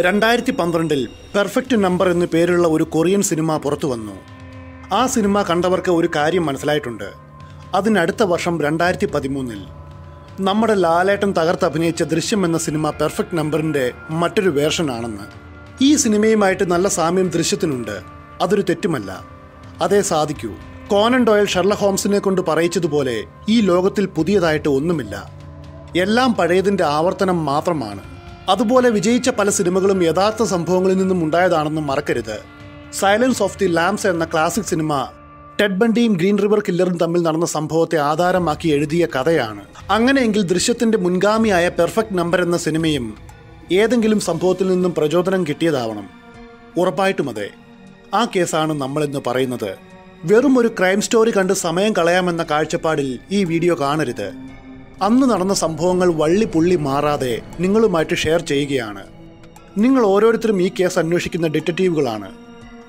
രണ്ടായിരത്തി പന്ത്രണ്ടിൽ perfect number എന്നു പേരുള്ള ഒരു കൊറിയൻ സിനിമ പുറത്തു വന്നു. ആ സിനിമ കണ്ടവർക്ക് ഒരു കാര്യം മനസ്സിലായിട്ടുണ്ട്. അതിനടുത്ത വർഷം രണ്ടായിരത്തി പതിമൂന്നിൽ നമ്മുടെ ലാലേട്ടൻ തകർത്തഭിനയിച്ച ദൃശ്യം എന്ന സിനിമ പെർഫെക്റ്റ് നമ്പറിന്റെ മറ്റൊരു വേർഷനാണെന്ന്. ഈ സിനിമയുമായിട്ട് നല്ല സാമ്യം ദൃശ്യത്തിനുണ്ട്. അതൊരു തെറ്റുമല്ല. അതേ സാധിക്കൂ. കോനൻ ഡോയൽ ഷെർല ഹോംസിനെ കൊണ്ട് പറയിച്ചതുപോലെ ഈ ലോകത്തിൽ പുതിയതായിട്ട് ഒന്നുമില്ല. എല്ലാം പഴയതിന്റെ ആവർത്തനം മാത്രമാണ്. അതുപോലെ വിജയിച്ച പല സിനിമകളും യഥാർത്ഥ സംഭവങ്ങളിൽ നിന്നും ഉണ്ടായതാണെന്നും മറക്കരുത്. സൈലൻസ് ഓഫ് ദി ലാംസ് എന്ന ക്ലാസിക് സിനിമ ടെഡ് ബണ്ടിയും ഗ്രീൻ റിവർ കില്ലറും തമ്മിൽ നടന്ന സംഭവത്തെ ആധാരമാക്കി എഴുതിയ കഥയാണ്. അങ്ങനെയെങ്കിൽ ദൃശ്യത്തിന്റെ മുൻഗാമിയായ പെർഫെക്റ്റ് നമ്പർ എന്ന സിനിമയും ഏതെങ്കിലും സംഭവത്തിൽ നിന്നും പ്രചോദനം കിട്ടിയതാവണം. ഉറപ്പായിട്ടും അതെ. ആ കേസാണ് നമ്മളിന്ന് പറയുന്നത്. വെറും ഒരു ക്രൈം സ്റ്റോറി കണ്ട് സമയം കളയാമെന്ന കാഴ്ചപ്പാടിൽ ഈ വീഡിയോ കാണരുത്. അന്ന് നടന്ന സംഭവങ്ങൾ വള്ളി പുള്ളി മാറാതെ നിങ്ങളുമായിട്ട് ഷെയർ ചെയ്യുകയാണ്. നിങ്ങൾ ഓരോരുത്തരും ഈ കേസ് അന്വേഷിക്കുന്ന ഡിറ്റക്റ്റീവുകളാണ്.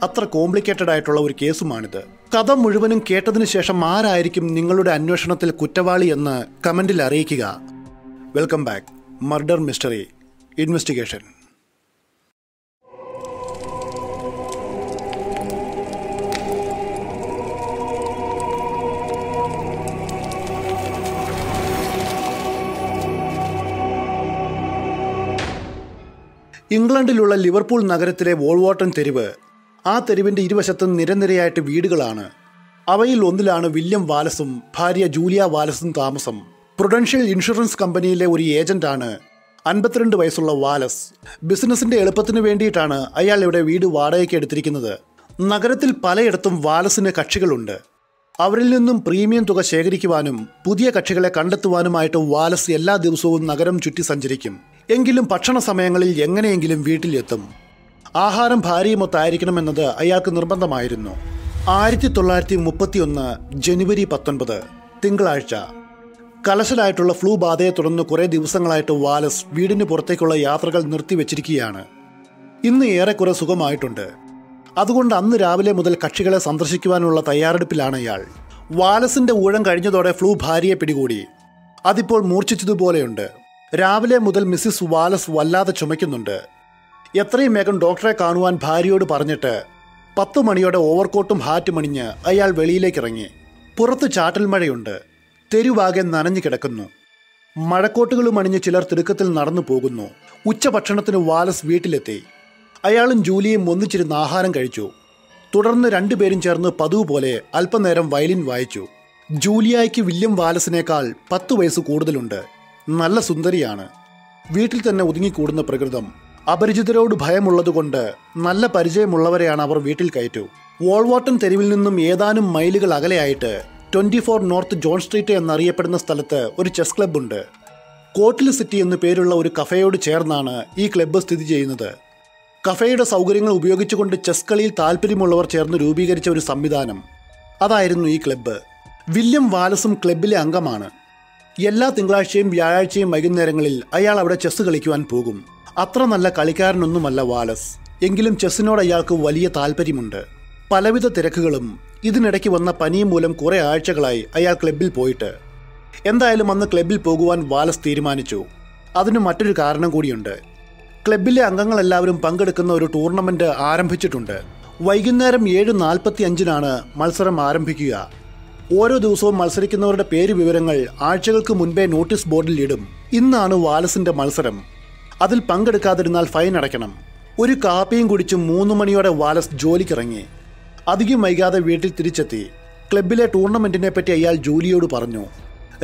അത്ര കോംപ്ലിക്കേറ്റഡ് ആയിട്ടുള്ള ഒരു കേസുമാണിത്. കഥ മുഴുവനും കേട്ടതിന് ശേഷം ആരായിരിക്കും നിങ്ങളുടെ അന്വേഷണത്തിൽ കുറ്റവാളി എന്ന് കമന്റിൽ അറിയിക്കുക. Welcome back. Murder mystery. Investigation. ഇംഗ്ലണ്ടിലുള്ള Liverpool നഗരത്തിലെ വോൾവാട്ടൺ തെരുവ് ആ തെരുവിന്റെ ഇരുവശത്തും നിരനിരയായിട്ട് വീടുകളാണ്. അവയിൽ ഒന്നിലാണ് വില്യം വാലസും ഭാര്യ ജൂലിയ വാലസും താമസം. പ്രൊഡൻഷ്യൽ ഇൻഷുറൻസ് കമ്പനിയിലെ ഒരു ഏജന്റാണ് അൻപത്തിരണ്ട് വയസ്സുള്ള വാലസ്. ബിസിനസിന്റെ എളുപ്പത്തിന് വേണ്ടിയിട്ടാണ് അയാൾ ഇവിടെ വീട് വാടകയ്ക്ക് എടുത്തിരിക്കുന്നത്. നഗരത്തിൽ പലയിടത്തും വാലസിന് കക്ഷികളുണ്ട്. അവരിൽ നിന്നും പ്രീമിയം തുക ശേഖരിക്കുവാനും പുതിയ കക്ഷികളെ കണ്ടെത്തുവാനുമായിട്ട് വാലസ് എല്ലാ ദിവസവും നഗരം ചുറ്റി സഞ്ചരിക്കും. എങ്കിലും ഭക്ഷണ സമയങ്ങളിൽ എങ്ങനെയെങ്കിലും വീട്ടിലെത്തും. ആഹാരം ഭാര്യയുമൊത്തായിരിക്കണമെന്നത് അയാൾക്ക് നിർബന്ധമായിരുന്നു. ആയിരത്തി തൊള്ളായിരത്തി മുപ്പത്തിയൊന്ന് ജനുവരി പത്തൊൻപത് തിങ്കളാഴ്ച. കലശലായിട്ടുള്ള ഫ്ലൂ ബാധയെ തുടർന്ന് കുറേ ദിവസങ്ങളായിട്ട് വാലസ് വീടിന് പുറത്തേക്കുള്ള യാത്രകൾ നിർത്തിവെച്ചിരിക്കുകയാണ്. ഇന്ന് ഏറെക്കുറെ സുഖമായിട്ടുണ്ട്. അതുകൊണ്ട് അന്ന് രാവിലെ മുതൽ കക്ഷികളെ സന്ദർശിക്കുവാനുള്ള തയ്യാറെടുപ്പിലാണ് അയാൾ വാലസിന്റെ ഊഴം കഴിഞ്ഞതോടെ ഫ്ലൂ ഭാര്യയെ പിടികൂടി. അതിപ്പോൾ മൂർച്ഛിച്ചതുപോലെയുണ്ട്. രാവിലെ മുതൽ മിസ്സിസ് വാലസ് വല്ലാതെ ചുമയ്ക്കുന്നുണ്ട്. എത്രയും വേഗം ഡോക്ടറെ കാണുവാൻ ഭാര്യയോട് പറഞ്ഞിട്ട് പത്തു മണിയോടെ ഓവർകോട്ടും ഹാറ്റും അണിഞ്ഞ് അയാൾ വെളിയിലേക്ക് ഇറങ്ങി പുറത്ത് ചാറ്റൽ മഴയുണ്ട്. തെരുവാകെ നനഞ്ഞു കിടക്കുന്നു. മഴക്കോട്ടുകളും അണിഞ്ഞ് ചിലർ തിടുക്കത്തിൽ നടന്നു പോകുന്നു. ഉച്ചഭക്ഷണത്തിന് വാലസ് വീട്ടിലെത്തി. അയാളും ജൂലിയും ഒന്നിച്ചിരുന്ന് ആഹാരം കഴിച്ചു. തുടർന്ന് രണ്ടുപേരും ചേർന്ന് പതിവ് പോലെ അല്പനേരം വയലിൻ വായിച്ചു. ജൂലിയായ്ക്ക് വില്യം വാലസിനേക്കാൾ പത്ത് വയസ്സ് കൂടുതലുണ്ട്. നല്ല സുന്ദരിയാണ്. വീട്ടിൽ തന്നെ ഒതുങ്ങിക്കൂടുന്ന പ്രകൃതം അപരിചിതരോട് ഭയമുള്ളതുകൊണ്ട് നല്ല പരിചയമുള്ളവരെയാണ് അവർ വീട്ടിൽ കയറ്റു. വോൾവാട്ടൺ തെരുവിൽ നിന്നും ഏതാനും മൈലുകൾ അകലെയായിട്ട് twenty four North John Street എന്നറിയപ്പെടുന്ന സ്ഥലത്ത് ഒരു ചെസ് ക്ലബ്ബുണ്ട്. കോട്ടിൽ സിറ്റി എന്നു പേരുള്ള ഒരു കഫേയോട് ചേർന്നാണ് ഈ ക്ലബ്ബ് സ്ഥിതി ചെയ്യുന്നത്. കഫേയുടെ സൗകര്യങ്ങൾ ഉപയോഗിച്ചുകൊണ്ട് ചെസ് കളിയിൽ താല്പര്യമുള്ളവർ ചേർന്ന് രൂപീകരിച്ച ഒരു സംവിധാനം. അതായിരുന്നു ഈ ക്ലബ്ബ്. വില്യം വാലസും ക്ലബ്ബിലെ അംഗമാണ്. എല്ലാ തിങ്കളാഴ്ചയും വ്യാഴാഴ്ചയും വൈകുന്നേരങ്ങളിൽ അയാൾ അവിടെ ചെസ് കളിക്കുവാൻ പോകും. അത്ര നല്ല കളിക്കാരനൊന്നുമല്ല വാലസ്. എങ്കിലും ചെസ്സിനോട് അയാൾക്ക് വലിയ താല്പര്യമുണ്ട്. പലവിധ തിരക്കുകളും ഇതിനിടയ്ക്ക് വന്ന പനിയും മൂലം കുറേ ആഴ്ചകളായി അയാൾ ക്ലബിൽ പോയിട്ട്. എന്തായാലും അന്ന് ക്ലബിൽ പോകുവാൻ വാലസ് തീരുമാനിച്ചു. അതിന് മറ്റൊരു കാരണം കൂടിയുണ്ട്. ക്ലബിലെ അംഗങ്ങളെല്ലാവരും പങ്കെടുക്കുന്ന ഒരു ടൂർണമെന്റ് ആരംഭിച്ചിട്ടുണ്ട്. വൈകുന്നേരം ഏഴ് നാൽപ്പത്തി അഞ്ചിനാണ് മത്സരം ആരംഭിക്കുക. ഓരോ ദിവസവും മത്സരിക്കുന്നവരുടെ പേര് വിവരങ്ങൾ ആഴ്ചകൾക്ക് മുൻപേ നോട്ടീസ് ബോർഡിൽ ഇടും. ഇന്നാണ് വാലസിന്റെ മത്സരം. അതിൽ പങ്കെടുക്കാതിരുന്നാൽ ഫൈൻ അടയ്ക്കണം. ഒരു കാപ്പിയും കുടിച്ച് മൂന്ന് മണിയോടെ വാലസ് ജോലിക്കിറങ്ങി. അധികം വൈകാതെ വീട്ടിൽ തിരിച്ചെത്തി. ക്ലബിലെ ടൂർണമെന്റിനെ പറ്റി അയാൾ ജോലിയോട് പറഞ്ഞു.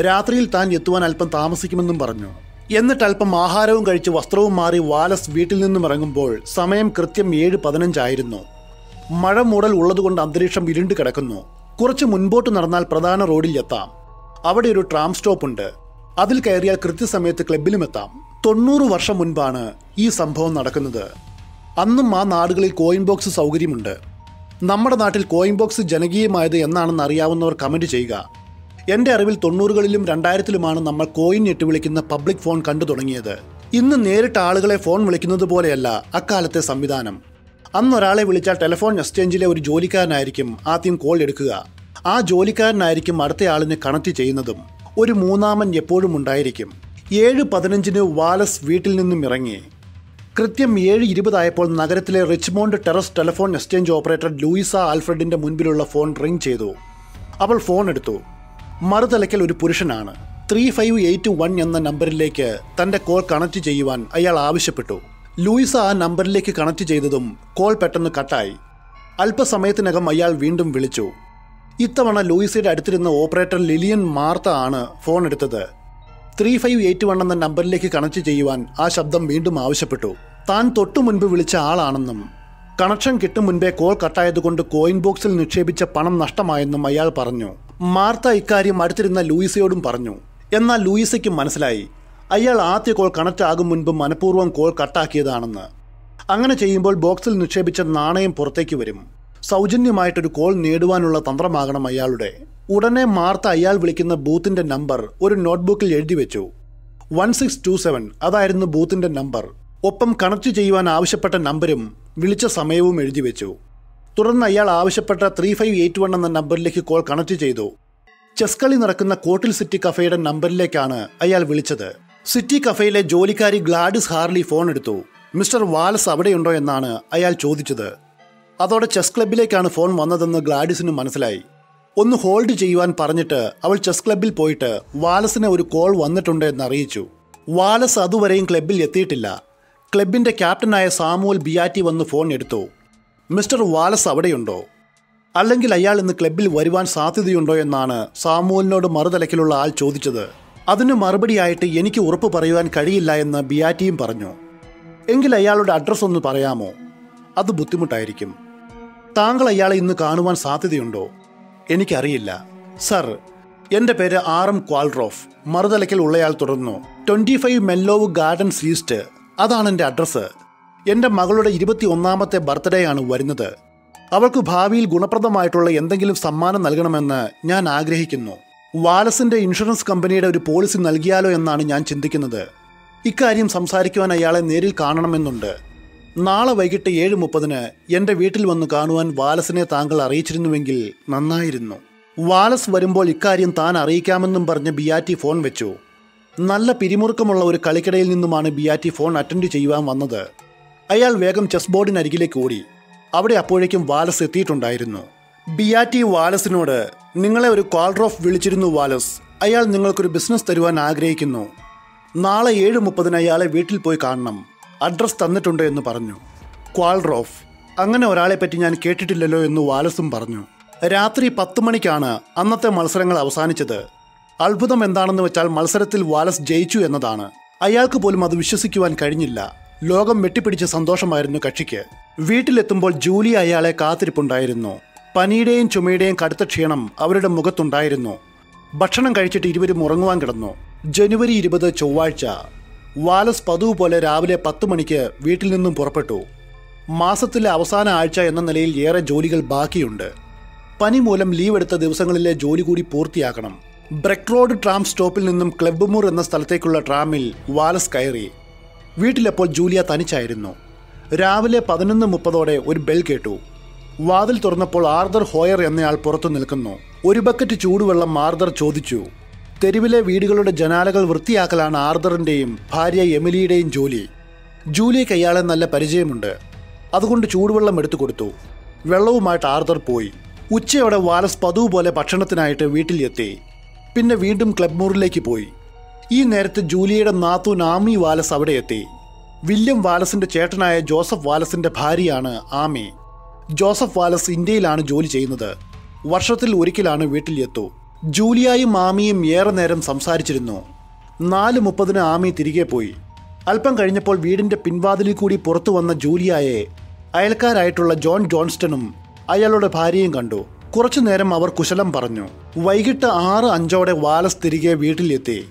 രാത്രിയിൽ താൻ എത്തുവാൻ അല്പം താമസിക്കുമെന്നും പറഞ്ഞു. എന്നിട്ട് അല്പം ആഹാരവും കഴിച്ച് വസ്ത്രവും മാറി വാലസ് വീട്ടിൽ നിന്നും ഇറങ്ങുമ്പോൾ സമയം കൃത്യം ഏഴ് പതിനഞ്ചായിരുന്നു മഴ മൂടൽ ഉള്ളതുകൊണ്ട് അന്തരീക്ഷം ഇരുണ്ട് കിടക്കുന്നു. കുറച്ച് മുൻപോട്ട് നടന്നാൽ പ്രധാന റോഡിൽ എത്താം. അവിടെ ഒരു ട്രാം സ്റ്റോപ്പ് ഉണ്ട്. അതിൽ കയറിയാൽ കൃത്യസമയത്ത് ക്ലബിലും എത്താം. തൊണ്ണൂറ് വർഷം മുൻപാണ് ഈ സംഭവം നടക്കുന്നത്. അന്നും ആ നാടുകളിൽ കോയിൻ ബോക്സ് സൗകര്യമുണ്ട്. നമ്മുടെ നാട്ടിൽ കോയിൻ ബോക്സ് ജനകീയമായത് എന്നാണെന്ന് അറിയാവുന്നവർ കമന്റ് ചെയ്യുക. എന്റെ അറിവിൽ തൊണ്ണൂറുകളിലും രണ്ടായിരത്തിലുമാണ് നമ്മൾ കോയിൻ ഇട്ട് വിളിക്കുന്ന പബ്ലിക് ഫോൺ കണ്ടു തുടങ്ങിയത്. ഇന്ന് നേരിട്ട് ആളുകളെ ഫോൺ വിളിക്കുന്നത് പോലെയല്ല അക്കാലത്തെ സംവിധാനം. അന്ന് ഒരാളെ വിളിച്ചാൽ ടെലിഫോൺ എക്സ്ചേഞ്ചിലെ ഒരു ജോലിക്കാരനായിരിക്കും ആദ്യം കോൾ എടുക്കുക. ആ ജോലിക്കാരനായിരിക്കും അടുത്തയാളിനെ കണക്ട് ചെയ്യുന്നതും. ഒരു മൂന്നാമൻ എപ്പോഴും ഉണ്ടായിരിക്കും. ഏഴ് പതിനഞ്ചിന് വാലസ് വീട്ടിൽ നിന്നും ഇറങ്ങി. കൃത്യം ഏഴ് ഇരുപതായപ്പോൾ നഗരത്തിലെ Richmond Terrace telephone exchange operator Louisa ആൽഫ്രഡിന്റെ മുൻപിലുള്ള ഫോൺ റിംഗ് ചെയ്തു. അവൾ ഫോൺ എടുത്തു. മറുതലയ്ക്കൽ ഒരു പുരുഷനാണ്. ത്രീ ഫൈവ് എയ്റ്റ് വൺ എന്ന നമ്പറിലേക്ക് തന്റെ കോൾ കണക്ട് ചെയ്യുവാൻ അയാൾ ആവശ്യപ്പെട്ടു. ലൂയിസ ആ നമ്പറിലേക്ക് കണക്ട് ചെയ്തതും കോൾ പെട്ടെന്ന് കട്ടായി. അല്പസമയത്തിനകം അയാൾ വീണ്ടും വിളിച്ചു. ഇത്തവണ ലൂയിസയുടെ അടുത്തിരുന്ന ഓപ്പറേറ്റർ ലിലിയൻ മാർത്ത ആണ് ഫോൺ എടുത്തത്. ത്രീ ഫൈവ് എയ്റ്റ് വൺ എന്ന നമ്പറിലേക്ക് കണക്ട് ചെയ്യുവാൻ ആ ശബ്ദം വീണ്ടും ആവശ്യപ്പെട്ടു. താൻ തൊട്ടു മുൻപ് വിളിച്ച ആളാണെന്നും കണക്ഷൻ കിട്ടും മുൻപേ കോൾ കട്ടായതുകൊണ്ട് കോയിൻ ബോക്സിൽ നിക്ഷേപിച്ച പണം നഷ്ടമായെന്നും അയാൾ പറഞ്ഞു. മാർത്ത ഇക്കാര്യം അടുത്തിരുന്ന ലൂയിസയോടും പറഞ്ഞു. എന്നാൽ ലൂയിസയ്ക്ക് മനസ്സിലായി. അയാൾ ആദ്യ കോൾ കണക്റ്റ് ആകും മുൻപ് മനഃപൂർവം കോൾ കട്ടാക്കിയതാണെന്ന് അങ്ങനെ ചെയ്യുമ്പോൾ ബോക്സിൽ നിക്ഷേപിച്ച നാണയം പുറത്തേക്ക് വരും. സൗജന്യമായിട്ടൊരു കോൾ നേടുവാനുള്ള തന്ത്രമാകണം അയാളുടെ. ഉടനെ മാർത്ത അയാൾ വിളിക്കുന്ന ബൂത്തിന്റെ നമ്പർ ഒരു നോട്ട്ബുക്കിൽ എഴുതി വെച്ചു. വൺ സിക്സ് ടു സെവൻ അതായിരുന്നു ബൂത്തിന്റെ നമ്പർ ഒപ്പം കണക്ട് ചെയ്യുവാൻ ആവശ്യപ്പെട്ട നമ്പരും വിളിച്ച സമയവും എഴുതി വെച്ചു. തുടർന്ന് അയാൾ ആവശ്യപ്പെട്ട ത്രീ ഫൈവ് എയ്റ്റ് വൺ എന്ന നമ്പറിലേക്ക് കോൾ കണക്ട് ചെയ്തു. ചെസ് കളി നടക്കുന്ന കോട്ടിൽ സിറ്റി കഫേയുടെ നമ്പറിലേക്കാണ് അയാൾ വിളിച്ചത്. സിറ്റി കഫയിലെ ജോലിക്കാരി ഗ്ലാഡിസ് ഹാർലി ഫോൺ എടുത്തു. മിസ്റ്റർ വാലസ് അവിടെയുണ്ടോ എന്നാണ് അയാൾ ചോദിച്ചത്. അതോടെ ചെസ് ക്ലബിലേക്കാണ് ഫോൺ വന്നതെന്ന് ഗ്ലാഡിസിന് മനസ്സിലായി. ഒന്ന് ഹോൾഡ് ചെയ്യുവാൻ പറഞ്ഞിട്ട് അവൾ ചെസ് ക്ലബിൽ പോയിട്ട് വാലസിന് ഒരു കോൾ വന്നിട്ടുണ്ട് എന്ന് അറിയിച്ചു വാലസ് അതുവരെയും ക്ലബിൽ എത്തിയിട്ടില്ല. ക്ലബിന്റെ ക്യാപ്റ്റനായ സാമുവൽ ബിയാറ്റി വന്ന് ഫോൺ എടുത്തു. മിസ്റ്റർ വാലസ് അവിടെയുണ്ടോ? അല്ലെങ്കിൽ അയാൾ ഇന്ന് ക്ലബിൽ വരുവാൻ സാധ്യതയുണ്ടോ എന്നാണ് സാമുവലിനോട് മറുതലക്കിലുള്ള ആൾ ചോദിച്ചത്. അതിന് മറുപടിയായിട്ട് എനിക്ക് ഉറപ്പ് പറയുവാൻ കഴിയില്ല എന്ന് ബിയാറ്റിയും പറഞ്ഞു. എങ്കിൽ അയാളുടെ അഡ്രസ്സ് ഒന്ന് പറയാമോ? അത് ബുദ്ധിമുട്ടായിരിക്കും. താങ്കൾ അയാളെ ഇന്ന് കാണുവാൻ സാധ്യതയുണ്ടോ? എനിക്കറിയില്ല. സർ എന്റെ പേര് ആർ എം ക്വാൾറോഫ്. മറുതലയ്ക്കൽ ഉള്ളയാൾ തുടർന്നു. Twenty five Menlove Gardens East. അതാണ് എന്റെ അഡ്രസ്സ്. എന്റെ മകളുടെ ഇരുപത്തി ഒന്നാമത്തെ ബർത്ത്ഡേ ആണ് വരുന്നത്. അവൾക്ക് ഭാവിയിൽ ഗുണപ്രദമായിട്ടുള്ള എന്തെങ്കിലും സമ്മാനം നൽകണമെന്ന് ഞാൻ ആഗ്രഹിക്കുന്നു. വാലസിന്റെ ഇൻഷുറൻസ് കമ്പനിയുടെ ഒരു പോളിസി നൽകിയാലോ എന്നാണ് ഞാൻ ചിന്തിക്കുന്നത്. ഇക്കാര്യം സംസാരിക്കുവാൻ അയാളെ നേരിൽ കാണണമെന്നുണ്ട്. നാളെ വൈകിട്ട് ഏഴ് മുപ്പതിന് എന്റെ വീട്ടിൽ വന്ന് കാണുവാൻ വാലസിനെ താങ്കൾ അറിയിച്ചിരുന്നുവെങ്കിൽ നന്നായിരുന്നു. വാലസ് വരുമ്പോൾ ഇക്കാര്യം താൻ അറിയിക്കാമെന്നും പറഞ്ഞ് ബിയാറ്റി ഫോൺ വെച്ചു. നല്ല പിരിമുറുക്കമുള്ള ഒരു കളിക്കിടയിൽ നിന്നുമാണ് ബിയാറ്റി ഫോൺ അറ്റൻഡ് ചെയ്യുവാൻ വന്നത്. അയാൾ വേഗം ചെസ് ബോർഡിനരികിലേക്ക് ഓടി. അവിടെ അപ്പോഴേക്കും വാലസ് എത്തിയിട്ടുണ്ടായിരുന്നു. ബിയാറ്റി വാലസിനോട് നിങ്ങളെ ഒരു കോൾ കോൾഡ്രോഫ് വിളിച്ചിരുന്നു വാലസ്. അയാൾ നിങ്ങൾക്കൊരു ബിസിനസ് തരുവാൻ ആഗ്രഹിക്കുന്നു. നാളെ ഏഴ് മുപ്പതിന് അയാളെ വീട്ടിൽ പോയി കാണണം. അഡ്രസ് തന്നിട്ടുണ്ട് എന്ന് പറഞ്ഞു. ക്വാൾഡ്രോഫ് അങ്ങനെ ഒരാളെ പറ്റി ഞാൻ കേട്ടിട്ടില്ലല്ലോ എന്ന് വാലസും പറഞ്ഞു. രാത്രി പത്ത് മണിക്കാണ് അന്നത്തെ മത്സരങ്ങൾ അവസാനിച്ചത്. അത്ഭുതം എന്താണെന്ന് വെച്ചാൽ മത്സരത്തിൽ വാലസ് ജയിച്ചു എന്നതാണ്. അയാൾക്ക് പോലും അത് വിശ്വസിക്കുവാൻ കഴിഞ്ഞില്ല. ലോകം വെട്ടിപ്പിടിച്ച സന്തോഷമായിരുന്നു കക്ഷിക്ക്. വീട്ടിലെത്തുമ്പോൾ ജൂലി അയാളെ കാത്തിരിപ്പുണ്ടായിരുന്നു. പനിയുടെയും ചുമയുടെയും കടുത്ത ക്ഷീണം അവരുടെ മുഖത്തുണ്ടായിരുന്നു. ഭക്ഷണം കഴിച്ചിട്ട് ഇരുവരും ഉറങ്ങുവാൻ കിടന്നു. ജനുവരി ഇരുപത് ചൊവ്വാഴ്ച. വാലസ് പതിവ് പോലെ രാവിലെ പത്ത് മണിക്ക് വീട്ടിൽ നിന്നും പുറപ്പെട്ടു. മാസത്തിലെ അവസാന ആഴ്ച എന്ന നിലയിൽ ഏറെ ജോലികൾ ബാക്കിയുണ്ട്. പനി മൂലം ലീവ് എടുത്ത ദിവസങ്ങളിലെ ജോലി കൂടി പൂർത്തിയാക്കണം. ബ്രെക് റോഡ് ട്രാം സ്റ്റോപ്പിൽ നിന്നും ക്ലബ്ബുമൂർ എന്ന സ്ഥലത്തേക്കുള്ള ട്രാമിൽ വാലസ് കയറി. വീട്ടിലെപ്പോൾ ജൂലിയ തനിച്ചായിരുന്നു. രാവിലെ പതിനൊന്ന് മുപ്പതോടെ ഒരു ബെൽ കേട്ടു. വാതിൽ തുറന്നപ്പോൾ ആർദർ ഹോയർ എന്നയാൾ പുറത്തു നിൽക്കുന്നു. ഒരു ബക്കറ്റ് ചൂടുവെള്ളം ആർദർ ചോദിച്ചു. തെരുവിലെ വീടുകളുടെ ജനാലകൾ വൃത്തിയാക്കലാണ് ആർദറിന്റെയും ഭാര്യ എമിലിയുടെയും ജോലി. ജൂലിയക്ക് അയാളെ നല്ല പരിചയമുണ്ട്. അതുകൊണ്ട് ചൂടുവെള്ളം എടുത്തു കൊടുത്തു. വെള്ളവുമായിട്ട് ആർദർ പോയി. ഉച്ചയോടെ വാലസ് പതിവ് പോലെ ഭക്ഷണത്തിനായിട്ട് വീട്ടിലെത്തി. പിന്നെ വീണ്ടും ക്ലബ് മൂറിലേക്ക് പോയി. ഈ നേരത്ത് ജൂലിയുടെ നാത്തു നാമി വാലസ് അവിടെ എത്തി. വില്യം വാലസിന്റെ ചേട്ടനായ ജോസഫ് വാലസിന്റെ ഭാര്യയാണ് ആമി. ജോസഫ് വാലസ് ഇന്ത്യയിലാണ് ജോലി ചെയ്യുന്നത്. വർഷത്തിൽ ഒരിക്കലാണ് വീട്ടിലെത്തൂ. ജൂലിയായും ആമിയും ഏറെ നേരം സംസാരിച്ചിരുന്നു. നാല് മുപ്പതിന് ആമി തിരികെ പോയി. അല്പം കഴിഞ്ഞപ്പോൾ വീടിന്റെ പിൻവാതിലിൽ കൂടി പുറത്തു വന്ന ജൂലിയായെ അയൽക്കാരായിട്ടുള്ള ജോൺ ജോൺസ്റ്റണും അയാളുടെ ഭാര്യയും കണ്ടു. കുറച്ചു നേരം അവർ കുശലം പറഞ്ഞു. വൈകിട്ട് ആറ് അഞ്ചോടെ വാലസ് തിരികെ വീട്ടിലെത്തി.